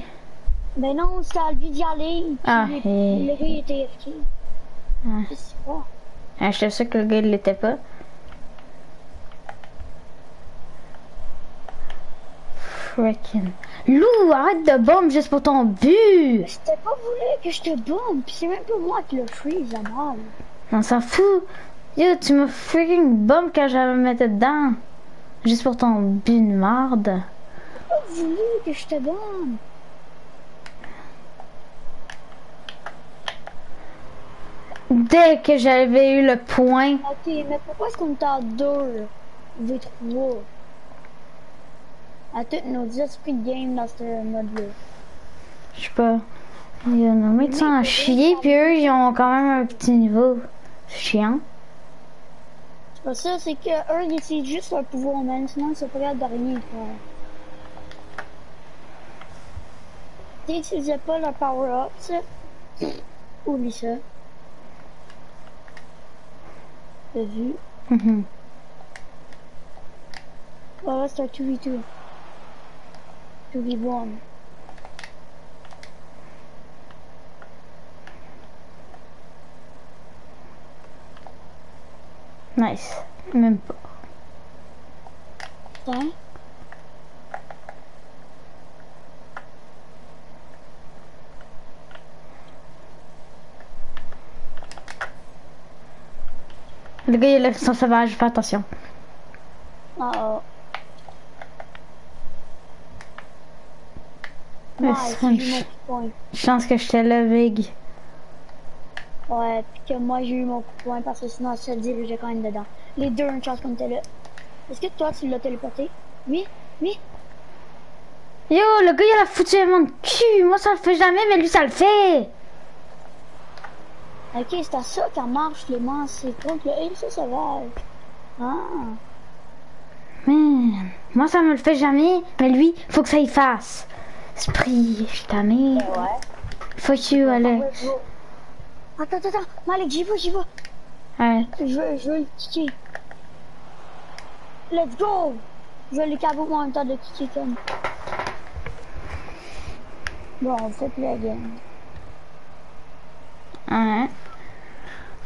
Ben non, c'était à lui d'y aller. Ah, et- Le gars, il était FK. Ah. Je sais pas. Ah, J'étais sûr que le gars il l'était pas. Freaking. Lou, arrête de bombe juste pour ton but! C'était pas voulu que je te bombe, pis c'est même pas moi qui le freeze à mal. On s'en fout. Yo, tu me freaking bombe quand j'allais me mettre dedans. Juste pour ton but de marde. Voulu que je te bombe. Dès que j'avais eu le point, Ok, mais pourquoi est-ce qu'on est à 2 V3 À toutes nos 10 esprits de game dans ce mode-là. je sais pas. Il y en a mis en chier, puis eux, ils ont quand même un petit niveau. C'est chiant. C'est pas ça, c'est que eux, ils utilisent juste leur pouvoir, man. Sinon, ils sont pas capables de rien faire. S'ils n'utilisaient pas leur power-up, ça, oublie ça. T'as vu? Mhm. Voilà, c'est un 2v2. 2v1. Nice. Même pas. Hein? Le gars, il a son sauvage, fais attention. Ah, oh. Mais j'ai je- poing. Chance que j'étais là, Big. Ouais, puis que moi j'ai eu mon coup de poing parce que sinon ça se dirigeait quand même dedans. Les deux, une chance comme t'es là. Est-ce que toi tu l'as téléporté? Oui? Oui? Yo, le gars, il a foutu mon cul. Moi, ça le fait jamais, mais lui, ça le fait. Ok, c'est à ça qu'en marche les mains, c'est contre le heal, ça sauvage. Ah. Moi, ça me le fait jamais, mais lui, faut que ça y fasse. Esprit, je tanné. Ouais. Fuck you, Alex. Attends, attends, attends, Malik, j'y vais, j'y vais. Ouais. Je veux, je veux le kicker. Let's go! Je veux les cabots en même temps de kicker comme. Bon, on fait plus la game.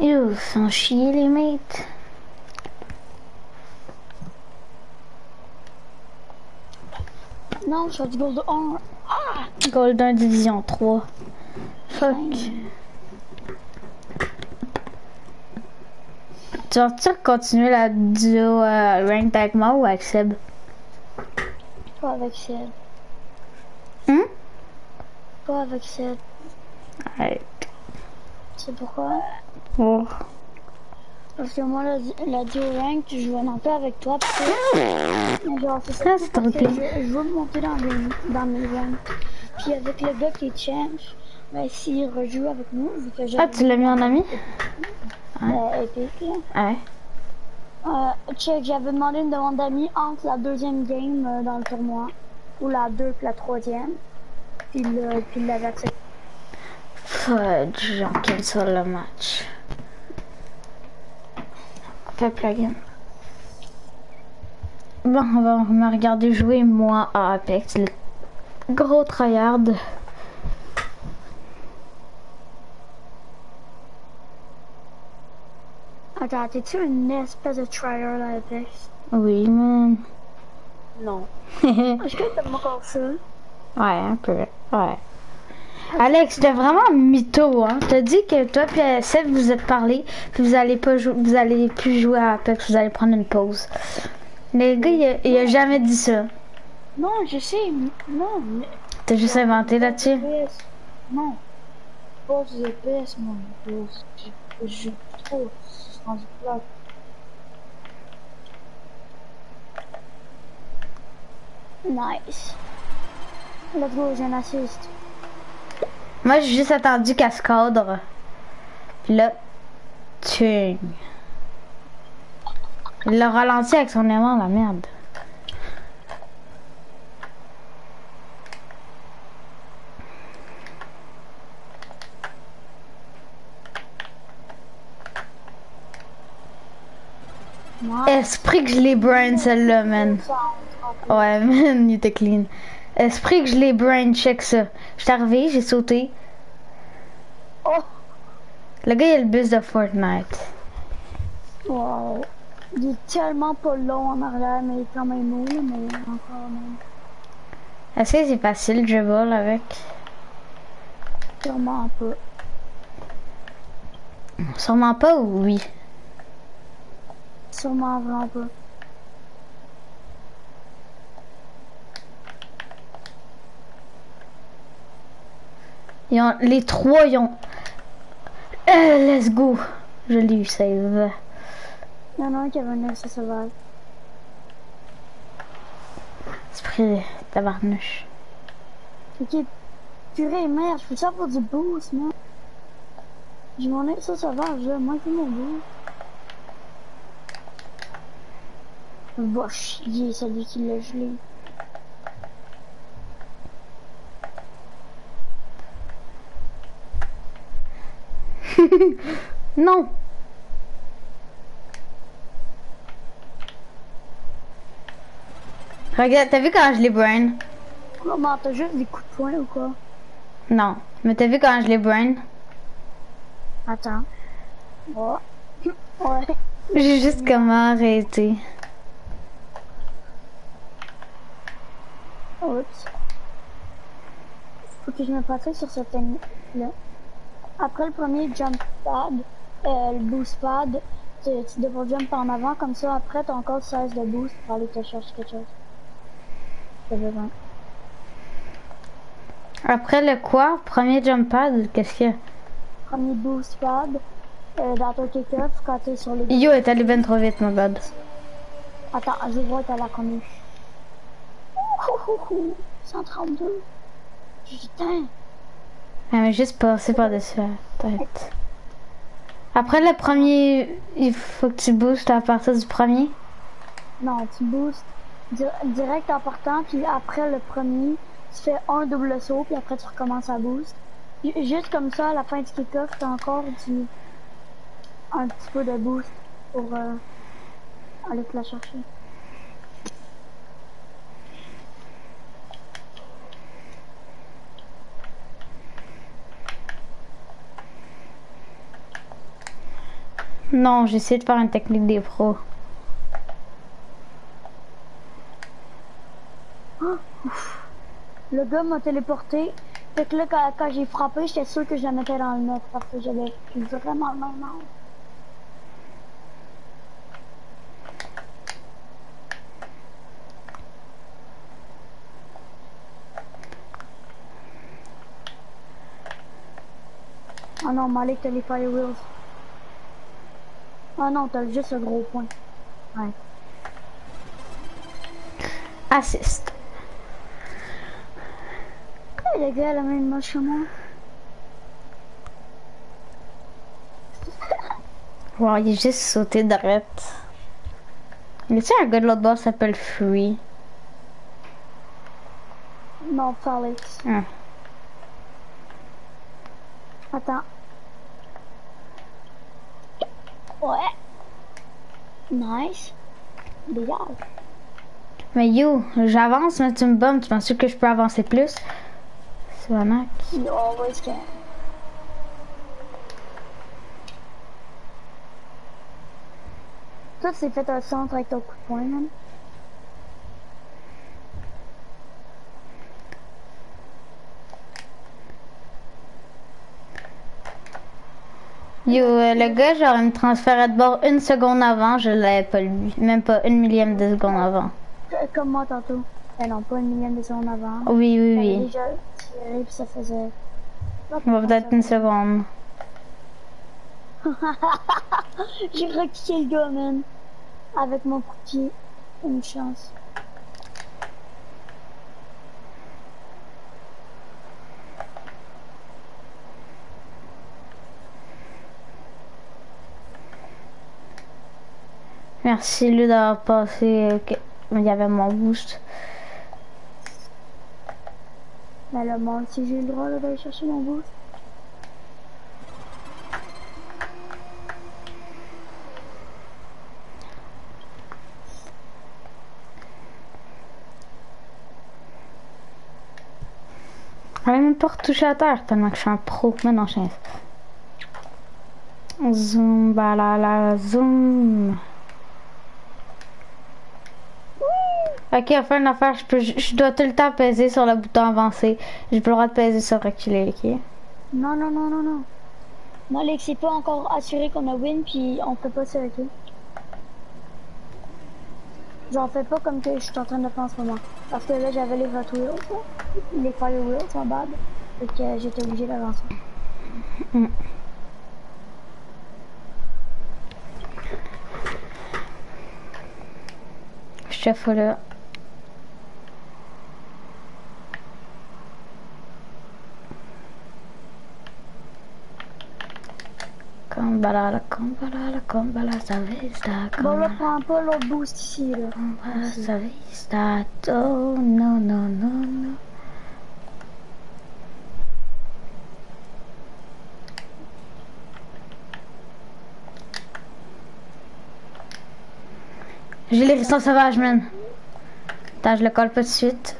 Ils sont chiés, les mates. Non, je du gold de 1. Ah! Golden Division 3. Fuck. Tu vas-tu continuer la duo euh, ranked avec moi ou avec Seb? Pas avec Seb. Hum? Pas avec Seb. Ouais. Tu sais pourquoi? Oh. Parce que moi, la, la duo rank, je joue un peu avec toi. Parce que, genre, c'est ça. Ah, c'est parce que je, je veux monter dans mes, dans mes ranks. Puis avec le gars qui change, ben, s'il rejoue avec nous, vu que j'ai. Ah, tu l'as mis en ami? Euh, épique, là. Ouais. Euh, check, j'avais demandé une demande d'amis entre la deuxième game euh, dans le tournoi, ou la deux puis la troisième. Puis le, puis il l'avait accepté. Fudge, j'en cancel le match. Fais plugin. Bon, on va me regarder jouer moi à Apex. Le gros tryhard. Attends, t'es-tu une espèce de trier à Apex? Oui, man. Non. ouais, Est-ce que t'aimes encore ça? un peu. Ouais. Alex, t'es vraiment mytho, hein. T'as dit que toi et Seb vous êtes parlé, puis vous allez pas jouer, vous allez plus jouer à Apex, vous allez prendre une pause. Les gars, il a, il a jamais dit ça. Non, je sais, non, mais... T'as juste inventé là-dessus? Non. Pas du FPS, mon gars. Je joue trop. Plate. Nice. Let's go, j'ai un assist. Moi, j'ai juste attendu qu'elle se cadre. Puis là, tu. Il l'a ralenti avec son aimant, la merde. Esprit que je l'ai brain celle-là, man. Ouais, man, il était clean. Esprit que je l'ai brain, check ça. J'étais arrivé, j'ai sauté. Oh! Le gars, il a le bus de Fortnite. Wow. Il est tellement pas long en arrière, mais il est quand même haut, mais encore même. Est-ce que c'est facile, dribble avec? Sûrement pas. Sûrement pas ou oui? Sûrement vraiment pas. Ils ont- les trois, ils ont... Euh, let's go. Je l'ai eu, save. Il y en a un qui avait un accès sauvage. Esprit tabarnouche. Ok, purée, merde, je peux ça pour du boost, man. J'ai mon accès sauvage, là, moi qui mon boost. Va chier, celui qui l'a gelé. Non. Regarde, t'as vu quand je l'ai brain? Comment, t'as juste des coups de poing ou quoi? Non. Mais t'as vu quand je l'ai brain? Attends. Ouais. Ouais. J'ai juste comment arrêté. Oups. Faut que je me pratique sur cette technique-là. Après le premier jump pad, euh, le boost pad, tu, tu devrais jump en avant, comme ça, après, t'as encore 16 de boost pour aller te chercher quelque chose. Besoin. Après le quoi? Premier jump pad, qu'est-ce qu'il y a? Premier boost pad, euh, dans ton kick-off, quand t'es sur les... Yo est allé bien trop vite, mon bad. Attends, je vois t'as la combien. Ouh, ouh, ouh, 132. Putain. Ah, juste passer par-dessus la tête. Après le premier, il faut que tu boostes à partir du premier? Non, tu boostes di- direct en partant, puis après le premier, tu fais un double saut, puis après tu recommences à boost. Ju- Juste comme ça, à la fin du kick-off, t'as encore du... un petit peu de boost pour euh, aller te la chercher. Non, j'essaie de faire une technique des pros. Le gars m'a téléporté, fait que là, quand, j'ai frappé, j'étais sûr que je la mettais dans le net, parce que j'avais vraiment le même. Ah non, Malik, t'as les Fire Ah non, t'as juste le gros point. Ouais. Assist. Hey, le gars, la même moche que moi. Wow, il est juste sauté d'arrête. Y a un gars de l'autre bord s'appelle Free? Non, Felix. Ah. Attends. Ouais. Nice. Dégage. Mais yo, j'avance, mais tu me bombes, tu penses que je peux avancer plus? C'est vraiment... You always can. Toi, tu t'es fait un centre avec ton coup de poing, man. Yo, euh, le gars, il me transférait de bord une seconde avant, je l'avais pas lui. Même pas une millième de seconde avant. Comme moi tantôt. Ben non, pas une millième de seconde avant. Oui, oui, J'avais oui. déjà tiré, puis ça faisait... On va peut-être une seconde. J'ai requillé le gars, man. Avec mon coup de pied. Une chance. Merci lui d'avoir passé. euh, que- Il y avait mon boost. Mais le monde, si j'ai le droit d'aller chercher mon boost. J'avais même pas retouché à terre tellement que je suis un pro. Mais non, je suis un- Zoom, balala, zoom. Ok, à faire une affaire, je, peux, je dois tout le temps peser sur le bouton avancer. J'ai pas le droit de peser sur reculer, ok? Non, non, non, non, non. Non, Alex, c'est pas encore assuré qu'on a win, puis on peut pas s'arrêter. J'en fais pas comme que je suis en train de faire en ce moment. Parce que là, j'avais les Wheels, les Fire Wheels en bad. Et que j'étais obligé d'avancer. Chef là. Combalala, combalala, combalala, sa vista, Bon, là, combalala, prends pas l'autre boost ici, là. sa vista, oh, non, non, non, non. J'ai les restants sauvages, man. Attends, je le colle pas de suite.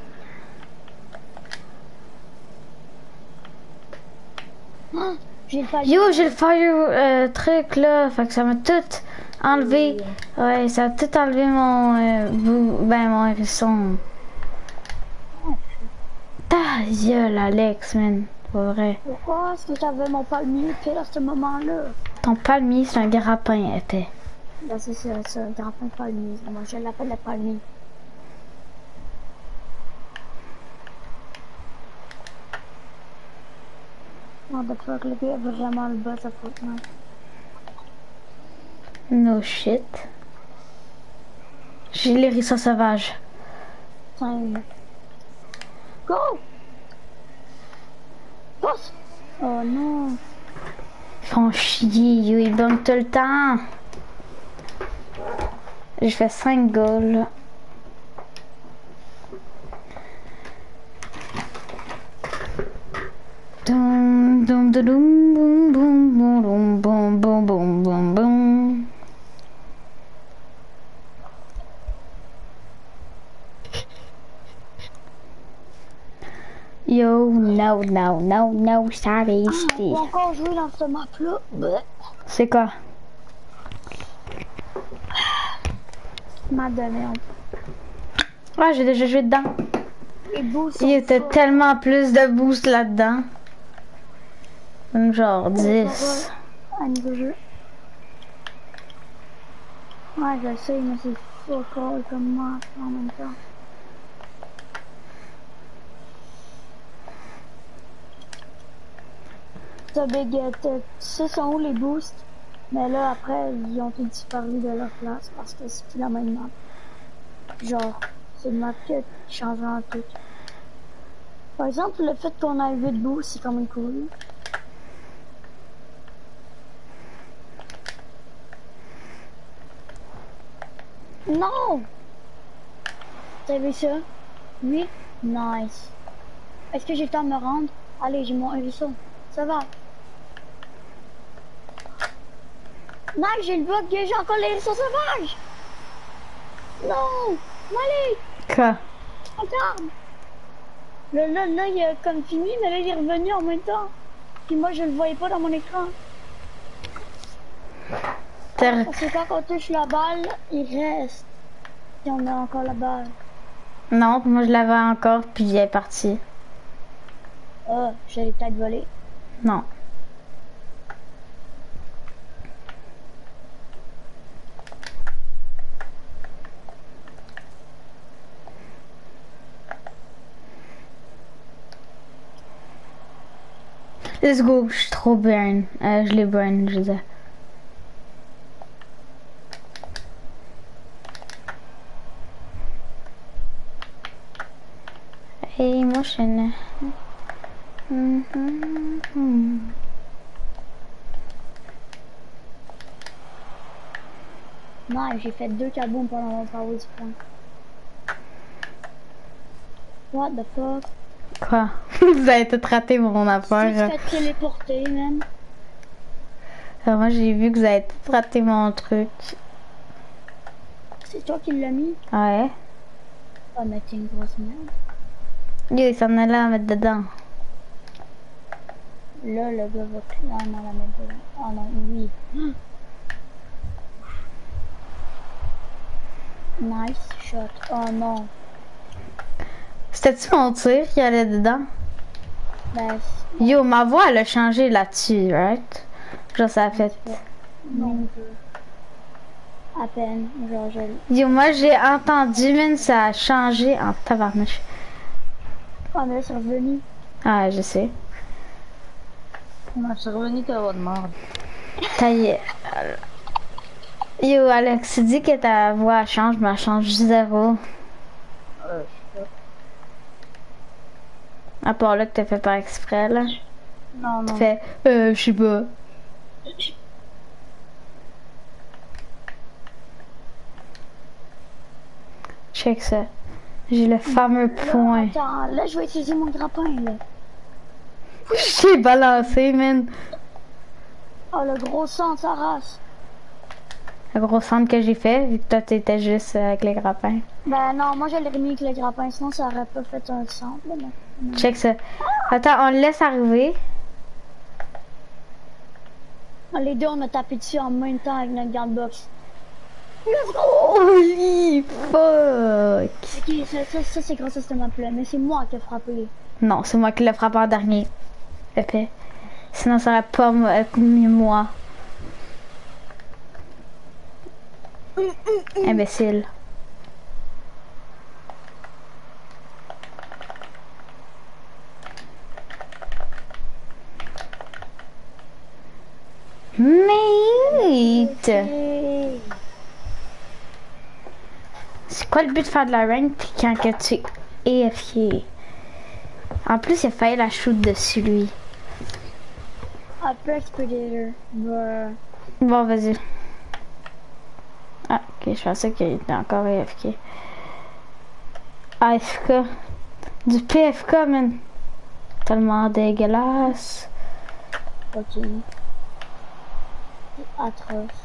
J'ai le fire. Yo, j'ai le fire euh, truc là, fait que ça m'a tout enlevé. Ouais, ça a tout enlevé mon euh, bou- ben mon hérisson. Ta gueule, Alex, man. Pas vrai. Pourquoi est-ce que j'avais mon palmier à ce moment-là? Ton palmier, c'est un grappin épais. Là, c'est ça, ça, grappin palmier. Moi, je l'appelle le palmier. What the fuck, le gars vraiment le boss à Fortnite. No shit. J'ai les hérissons sauvages. Go! Boss! Oh non. Ils font chier, yo, ils tout le temps. J'ai fait 5 goals. Yo, no, no, no, no, ça C'est quoi? De merde. Ah, j'ai déjà joué dedans. Il y était tellement plus de boost là-dedans. Genre 10. Un nouveau jeu. Ouais, je sais, mais c'est fuck all comme map en même temps. T'as Big, t'as- tu sais sont où les boosts, mais là après ils ont tout disparu de leur place parce que c'est la même map. Genre, c'est une map qui change en tout. Par exemple, le fait qu'on a 8 boosts, c'est quand même cool. Non! T'as vu ça? Oui? Nice. Est-ce que j'ai le temps de me rendre? Allez, j'ai mon hérisson. Ça va. Nice, j'ai le bug, j'ai encore l'hérisson sauvage! Non! Allez! Quoi? Regarde! Là, là, là, il a comme fini, mais là, il est revenu en même temps. Puis moi, je le voyais pas dans mon écran. T'as- Parce que quand on touche la balle, il reste. Et on a encore la balle. Non, moi je l'avais encore, puis il est parti. Ah, j'allais peut-être voler. Non. Let's go, je suis trop burn. Euh, je l'ai burn, je disais. Hey, motion. Mhm. Non, j'ai fait deux kaboom pendant mon power du point. What the fuck? Quoi? Vous avez tout raté mon affaire. téléporté, man. Alors, moi j'ai vu que vous avez tout raté mon truc. C'est toi qui l'as mis? Ouais. Ah, mais t'es une grosse merde. Yo, il s'en allait à mettre dedans. Là, le gars va clairement la mettre dedans. Oh non, oui. Nice shot. Oh non. C'était-tu mon tir qui allait dedans? Ben, Yo, ma voix elle a changé là-dessus, right? Genre ça a fait. non. À peine. Genre, je... Yo, moi j'ai entendu, mais ça a changé en tabarnouche. Oh, mais là, c'est revenu. Ah, je sais. Je suis revenu ta voix de merde. Taillé. Yo, Alex, tu dis que ta voix change, mais elle change zéro. Euh, À part là que t'as fait par exprès, là. non, non. Tu fais, euh, je sais pas. Check ça. J'ai le fameux point. Attends, là, je vais utiliser mon grappin, là. J'ai balancé, man. Oh, le gros sang sa race. Le gros centre que j'ai fait, vu que toi t'étais juste avec les grappins. Ben non, moi, je l'ai remis avec le grappin, sinon ça aurait pas fait un centre, mais- Check ça. Attends, on le laisse arriver. Ah, Les deux, on a tapé dessus en même temps avec notre garde box. Holy fuck! Ok, ça, ça, ça, c'est grâce à cette map-là, mais c'est moi qui ai frappé. Non, c'est moi qui l'ai frappé en dernier. Sinon, ça aurait pas euh, mis moi. Imbécile. Mate! C'est quoi le but de faire de la rank quand que tu es AFK? En plus, il a failli la shoot dessus lui. Bah, Bon, vas-y. Ah, ok, je pensais qu'il était encore AFK. AFK. Du PFK, man. Tellement dégueulasse. ok. Atroce.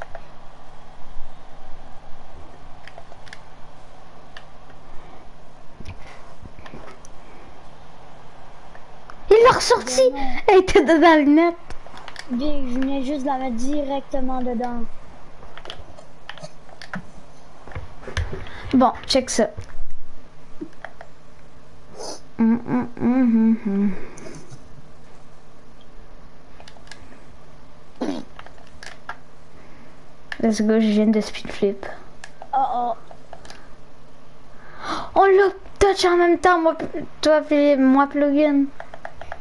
Il l'a ressorti! Elle était dedans le net. Big, je venais juste de la mettre directement dedans. Bon, check ça. Hum, hum, hum. Let's go, je viens de speed flip. Oh oh. On l'a touch en même temps, moi, toi, puis moi, plugin.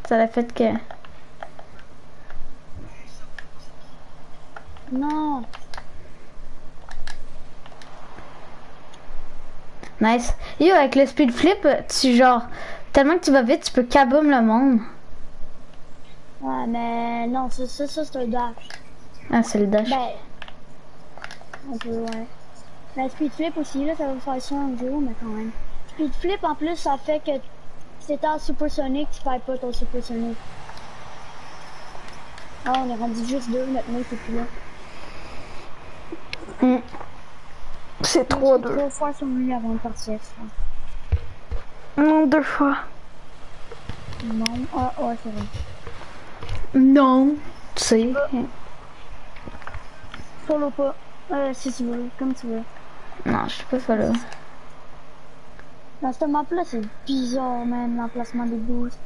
Ça l'a fait que. Non. Nice. Yo, avec le speed flip, tu genre, tellement que tu vas vite, tu peux kaboom le monde. Ouais, mais non, ça, ça, ça c'est un dash. Ah, c'est le dash. Ben. Un peu, ouais. Mais speed flip aussi, là, ça va faire ça un jour, mais quand même. Speed flip, en plus, ça fait que si t'es en supersonic, tu perds pas ton supersonic. Ah, on est rendu juste deux, notre mec est plus là. Hmm. C'est trop deux. Trois fois sur lui avant de partir. Non, deux fois. Non, ah, ouais, c'est vrai. Non. Sais. Solo pas. Euh, si tu veux, comme tu veux. Non, je suis pas follow. Dans cette map-là, c'est bizarre, même, l'emplacement des boosts.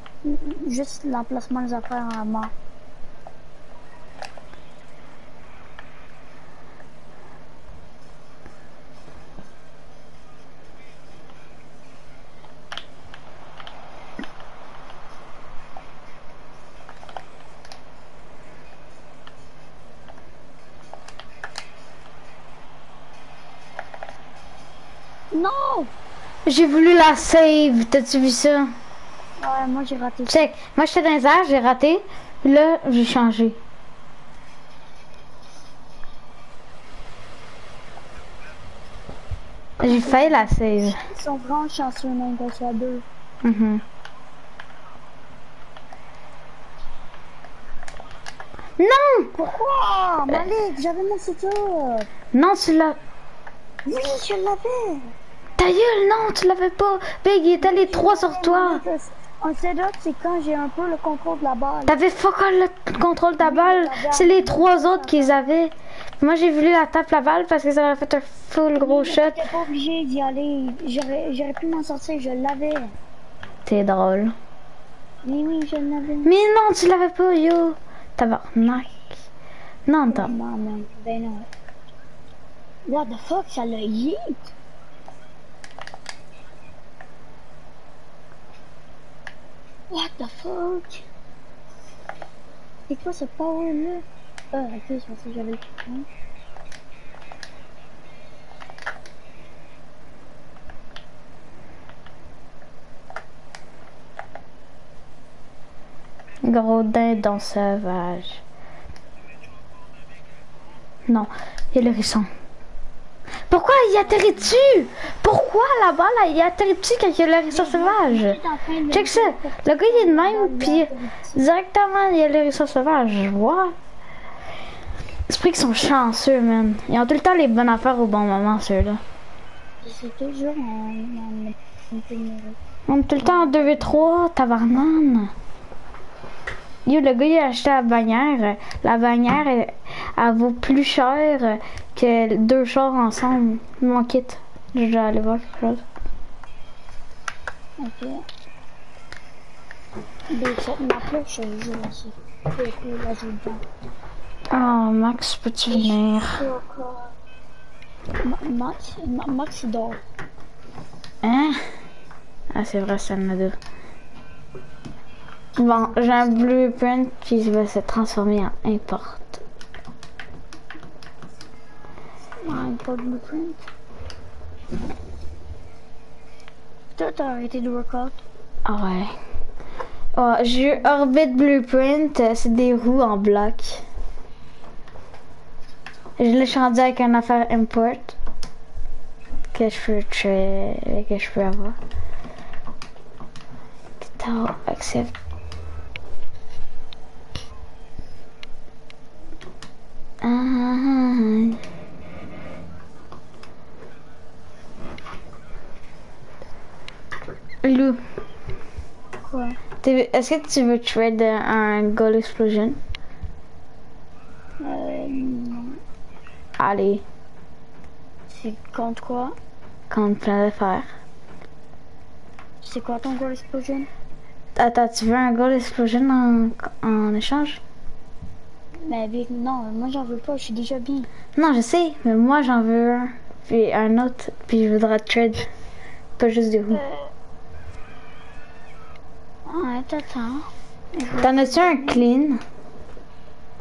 Juste l'emplacement des affaires en mort. Non! J'ai voulu la save. T'as-tu vu ça? Ouais, moi j'ai raté. Check. Moi, j'étais dans les airs, j'ai raté. Puis Là, j'ai changé. J'ai failli la save. Ils sont vraiment chanceux, même, qu'on soit deux. Mhm. Non! Pourquoi? Malik, j'avais mon futur. Non, tu l'as. Oui, je l'avais. Ta gueule, non, tu l'avais pas. Big, il est allé trois sur toi. Un setup, c'est quand j'ai un peu le contrôle de la balle. T'avais fuck le contrôle de ta balle. C'est les trois autres qu'ils avaient. Moi, j'ai voulu la taper la balle parce que ça aurait fait un full gros shot. J'étais pas obligé d'y aller. J'aurais pu m'en sortir, je l'avais. T'es drôle. Oui, oui, je l'avais. Mais non, tu l'avais pas, yo. Tabarnak. Non, t'as. Non, non, ben non. What the fuck, ça l'a yeet? What the fuck? C'est quoi ce power? Ah, ok, je pensais que j'avais le piton. Gros dindon sauvage. Non, il le hérisson. Pourquoi il atterrit dessus? Pourquoi la balle il atterrit dessus quand il y a le hérisson sauvage? Check ça. Le gars il est de même, puis directement il y a le hérisson sauvage. What? C'est pris qu'ils sont chanceux, man. Ils ont tout le temps les bonnes affaires au bon moment, ceux-là. C'est toujours en. On est tout le temps en 2v3, tabarnane. Yo, le gars, il a acheté la bannière. La bannière, elle, elle vaut plus cher que deux chars ensemble. Mon kit. Je dois aller voir quelque chose. Ok. Je joue aussi. Joue dedans. Oh, Max, peux-tu venir? Max, Ma- Max il dort. Hein? Ah, c'est vrai, ça en a deux. Bon, j'ai un blueprint qui va se transformer en import. De blueprint. Toi, t'as arrêté de workout. Ah ouais. Oh, j'ai eu Orbit Blueprint, c'est des roues en bloc. Je l'ai changé avec une affaire import que je peux que je peux avoir. Guitar accept. Ah. Lou, Quoi? est-ce que tu veux trade un Gold Explosion? Euh, non. Allez, C'est contre quoi? compte plein fer. C'est quoi ton goal explosion? Attends, tu veux un Gold Explosion en, en échange? Mais avec, non, moi j'en veux pas, je suis déjà bien. Non, je sais, mais moi j'en veux un, puis un autre, puis je voudrais trade. Pas juste des roues. Ah, attends, attends. T'en as-tu un clean?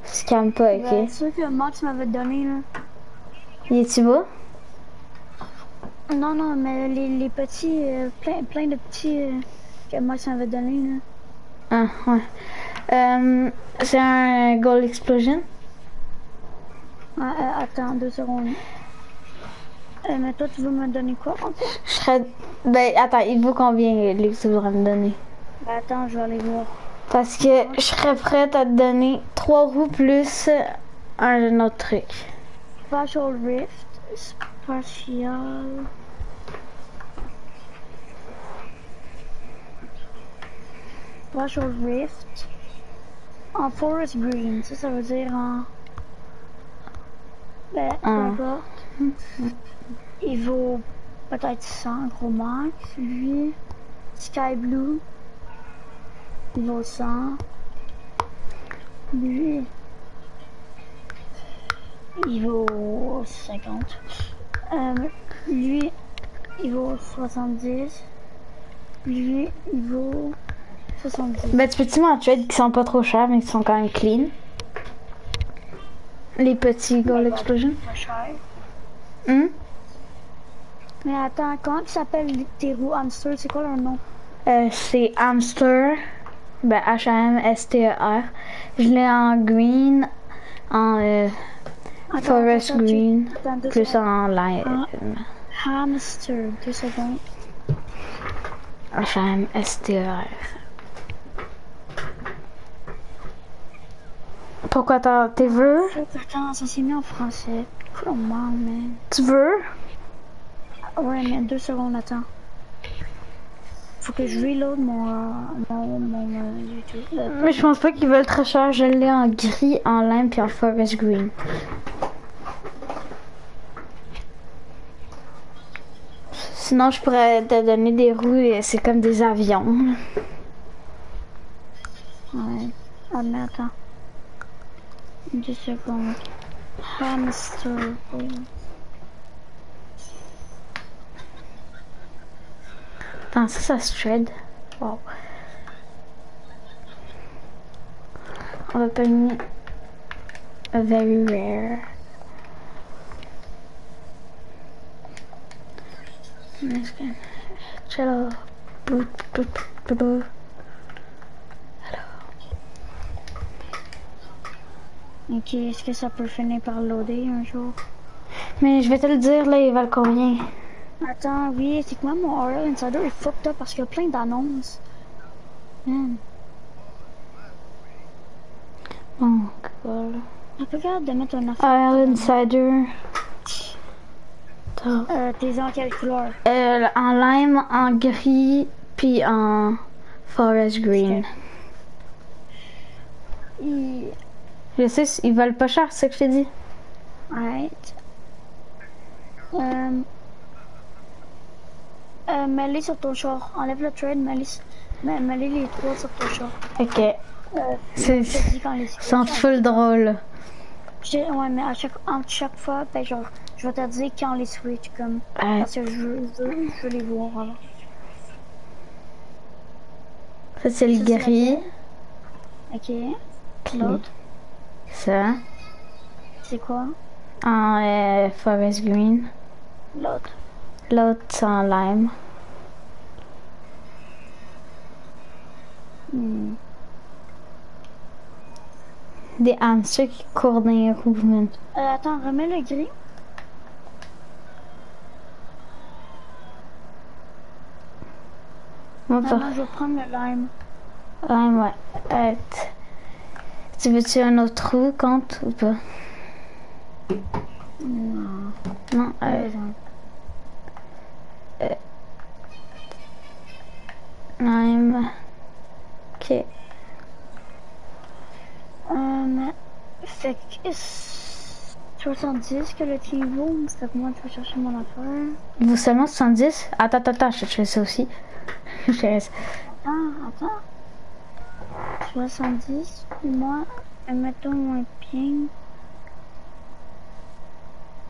Scam pas, ok. Ben, c'est sûr que Max m'avait donné là. Il est-tu beau? Non, non, mais les, les petits, euh, plein, plein de petits euh, que Max m'avait donné là. Ah, ouais. Euh, c'est un Gold Explosion? Ah, euh, attends, deux secondes. Euh, mais toi, tu veux me donner quoi en fait? Je serais. Ben, attends, il vaut combien, lui, que tu voudrais me donner? Ben, attends, je vais aller voir. Parce que je serais prête à te donner trois roues plus un autre truc. Spatial Rift, spatial. Spatial Rift en Forest Green, ça, ça veut dire en. Ben, importe. Il vaut peut-être 100 gros max, lui. Sky Blue, il vaut 100. Lui, il vaut 50. Euh, lui, il vaut 70. Lui, il vaut 70. Ben, tu peux-tu m'en trade qui sont pas trop chers, mais qui sont quand même clean? Les petits Gold Explosion? Hum? Mais attends, comment ils s'appellent tes roues hamster? C'est quoi leur nom? Euh, c'est Hamster. Ben, H-A-M-S-T-E-R. Je l'ai en green, en euh, Attends, forest attends, tu- green, attends, plus en lime. Hamster, deux secondes. H-A-M-S-T-E-R. Pourquoi t'as, t'es veux? S'est mis en français. Comment, man? Tu veux? Ouais, mais deux secondes, attends. Faut que je reload mon, euh, mon, mon euh, YouTube. Mais je pense pas qu'ils veulent très cher. Je l'ai en gris, en lime puis en forest green. Sinon, je pourrais te donner des roues et c'est comme des avions. ouais. Ah, mais attends. Deux secondes. Hamster. oui. Attends, ça, ça se trade. Wow. On va pogner a very rare. Est-ce que- Cello. Bou- bou- bou- bou. Ok, est-ce que ça peut finir par loader un jour? Mais je vais te le dire, là, ils valent combien? Attends, oui, c'est que moi, mon Oral Insider est fucked up parce qu'il y a plein d'annonces. Man, Oh, cool. on peut regarder de mettre un affaire? Insider. Euh, t'es en quelle couleur? Euh, en lime, en gris, puis en forest green. Il... Je sais, ils valent pas cher, c'est ce que je t'ai dit. Alright. Euh... Euh, mets-les sur ton char. Enlève le trade, mets, mets-les les trois sur ton char. Ok. Euh, C'est, c'est full drôle. Ouais, mais à chaque, entre chaque fois, ben genre, Je vais te dire quand les switch, comme. Euh, Parce que je veux, je je veux les voir ça, c'est le gris. Ok. L'autre, ça. c'est quoi En euh, forest green. L'autre. L'autre, c'est lime. Hmm. Des hamsters qui courent dans les roues. Euh, attends, remets le gris. Moi, Ah non, je vais prendre le lime. Ouais, ouais. Euh, tu veux-tu un autre compte, ou pas? Non. Non, euh, besoin. lime. Ok. Euh, fait que 70 que le niveau, c'est que moi vais chercher mon affaire. Vaut seulement 70? Attends, attends, attends, je te fais ça aussi. Je te laisse. Ah, attends. 70, puis moi, euh, mettons mon ping.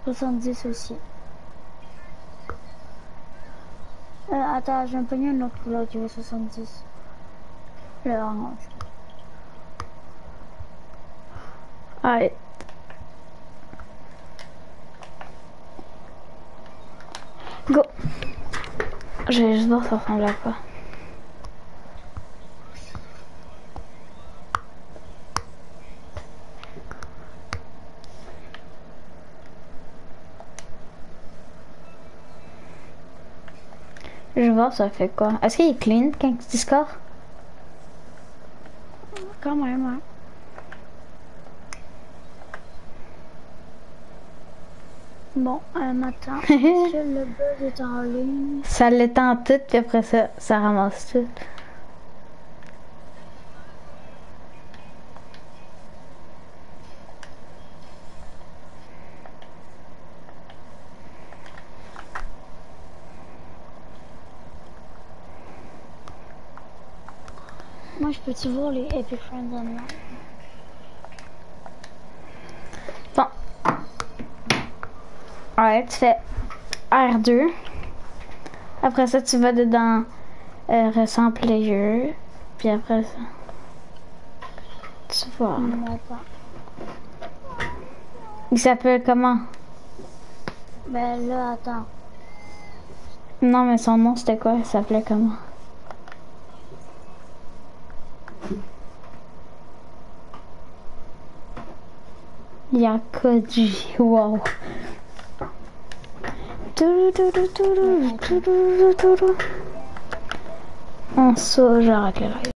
70 aussi. Euh, attends, j'ai un pogné une autre couleur qui vaut 70. Le orange. Allez. Go. Je vais juste ça ressemble à quoi. Je vais voir ça fait quoi. Est-ce qu'il est clean quand tu score? Quand même, hein. Bon, est-ce que le buzz est en ligne? Ça l'étend tout, puis après ça, ça ramasse tout. Je peux-tu voir les Epic Friends online? Bon. Ouais, tu fais R2. Après ça, tu vas dedans euh, Recent Player. Puis après ça, tu vois. Il s'appelle comment? Ben là, attends. Non, mais son nom, c'était quoi? Il s'appelait comment? Yakoji, wow. On saute, j'arrête le live.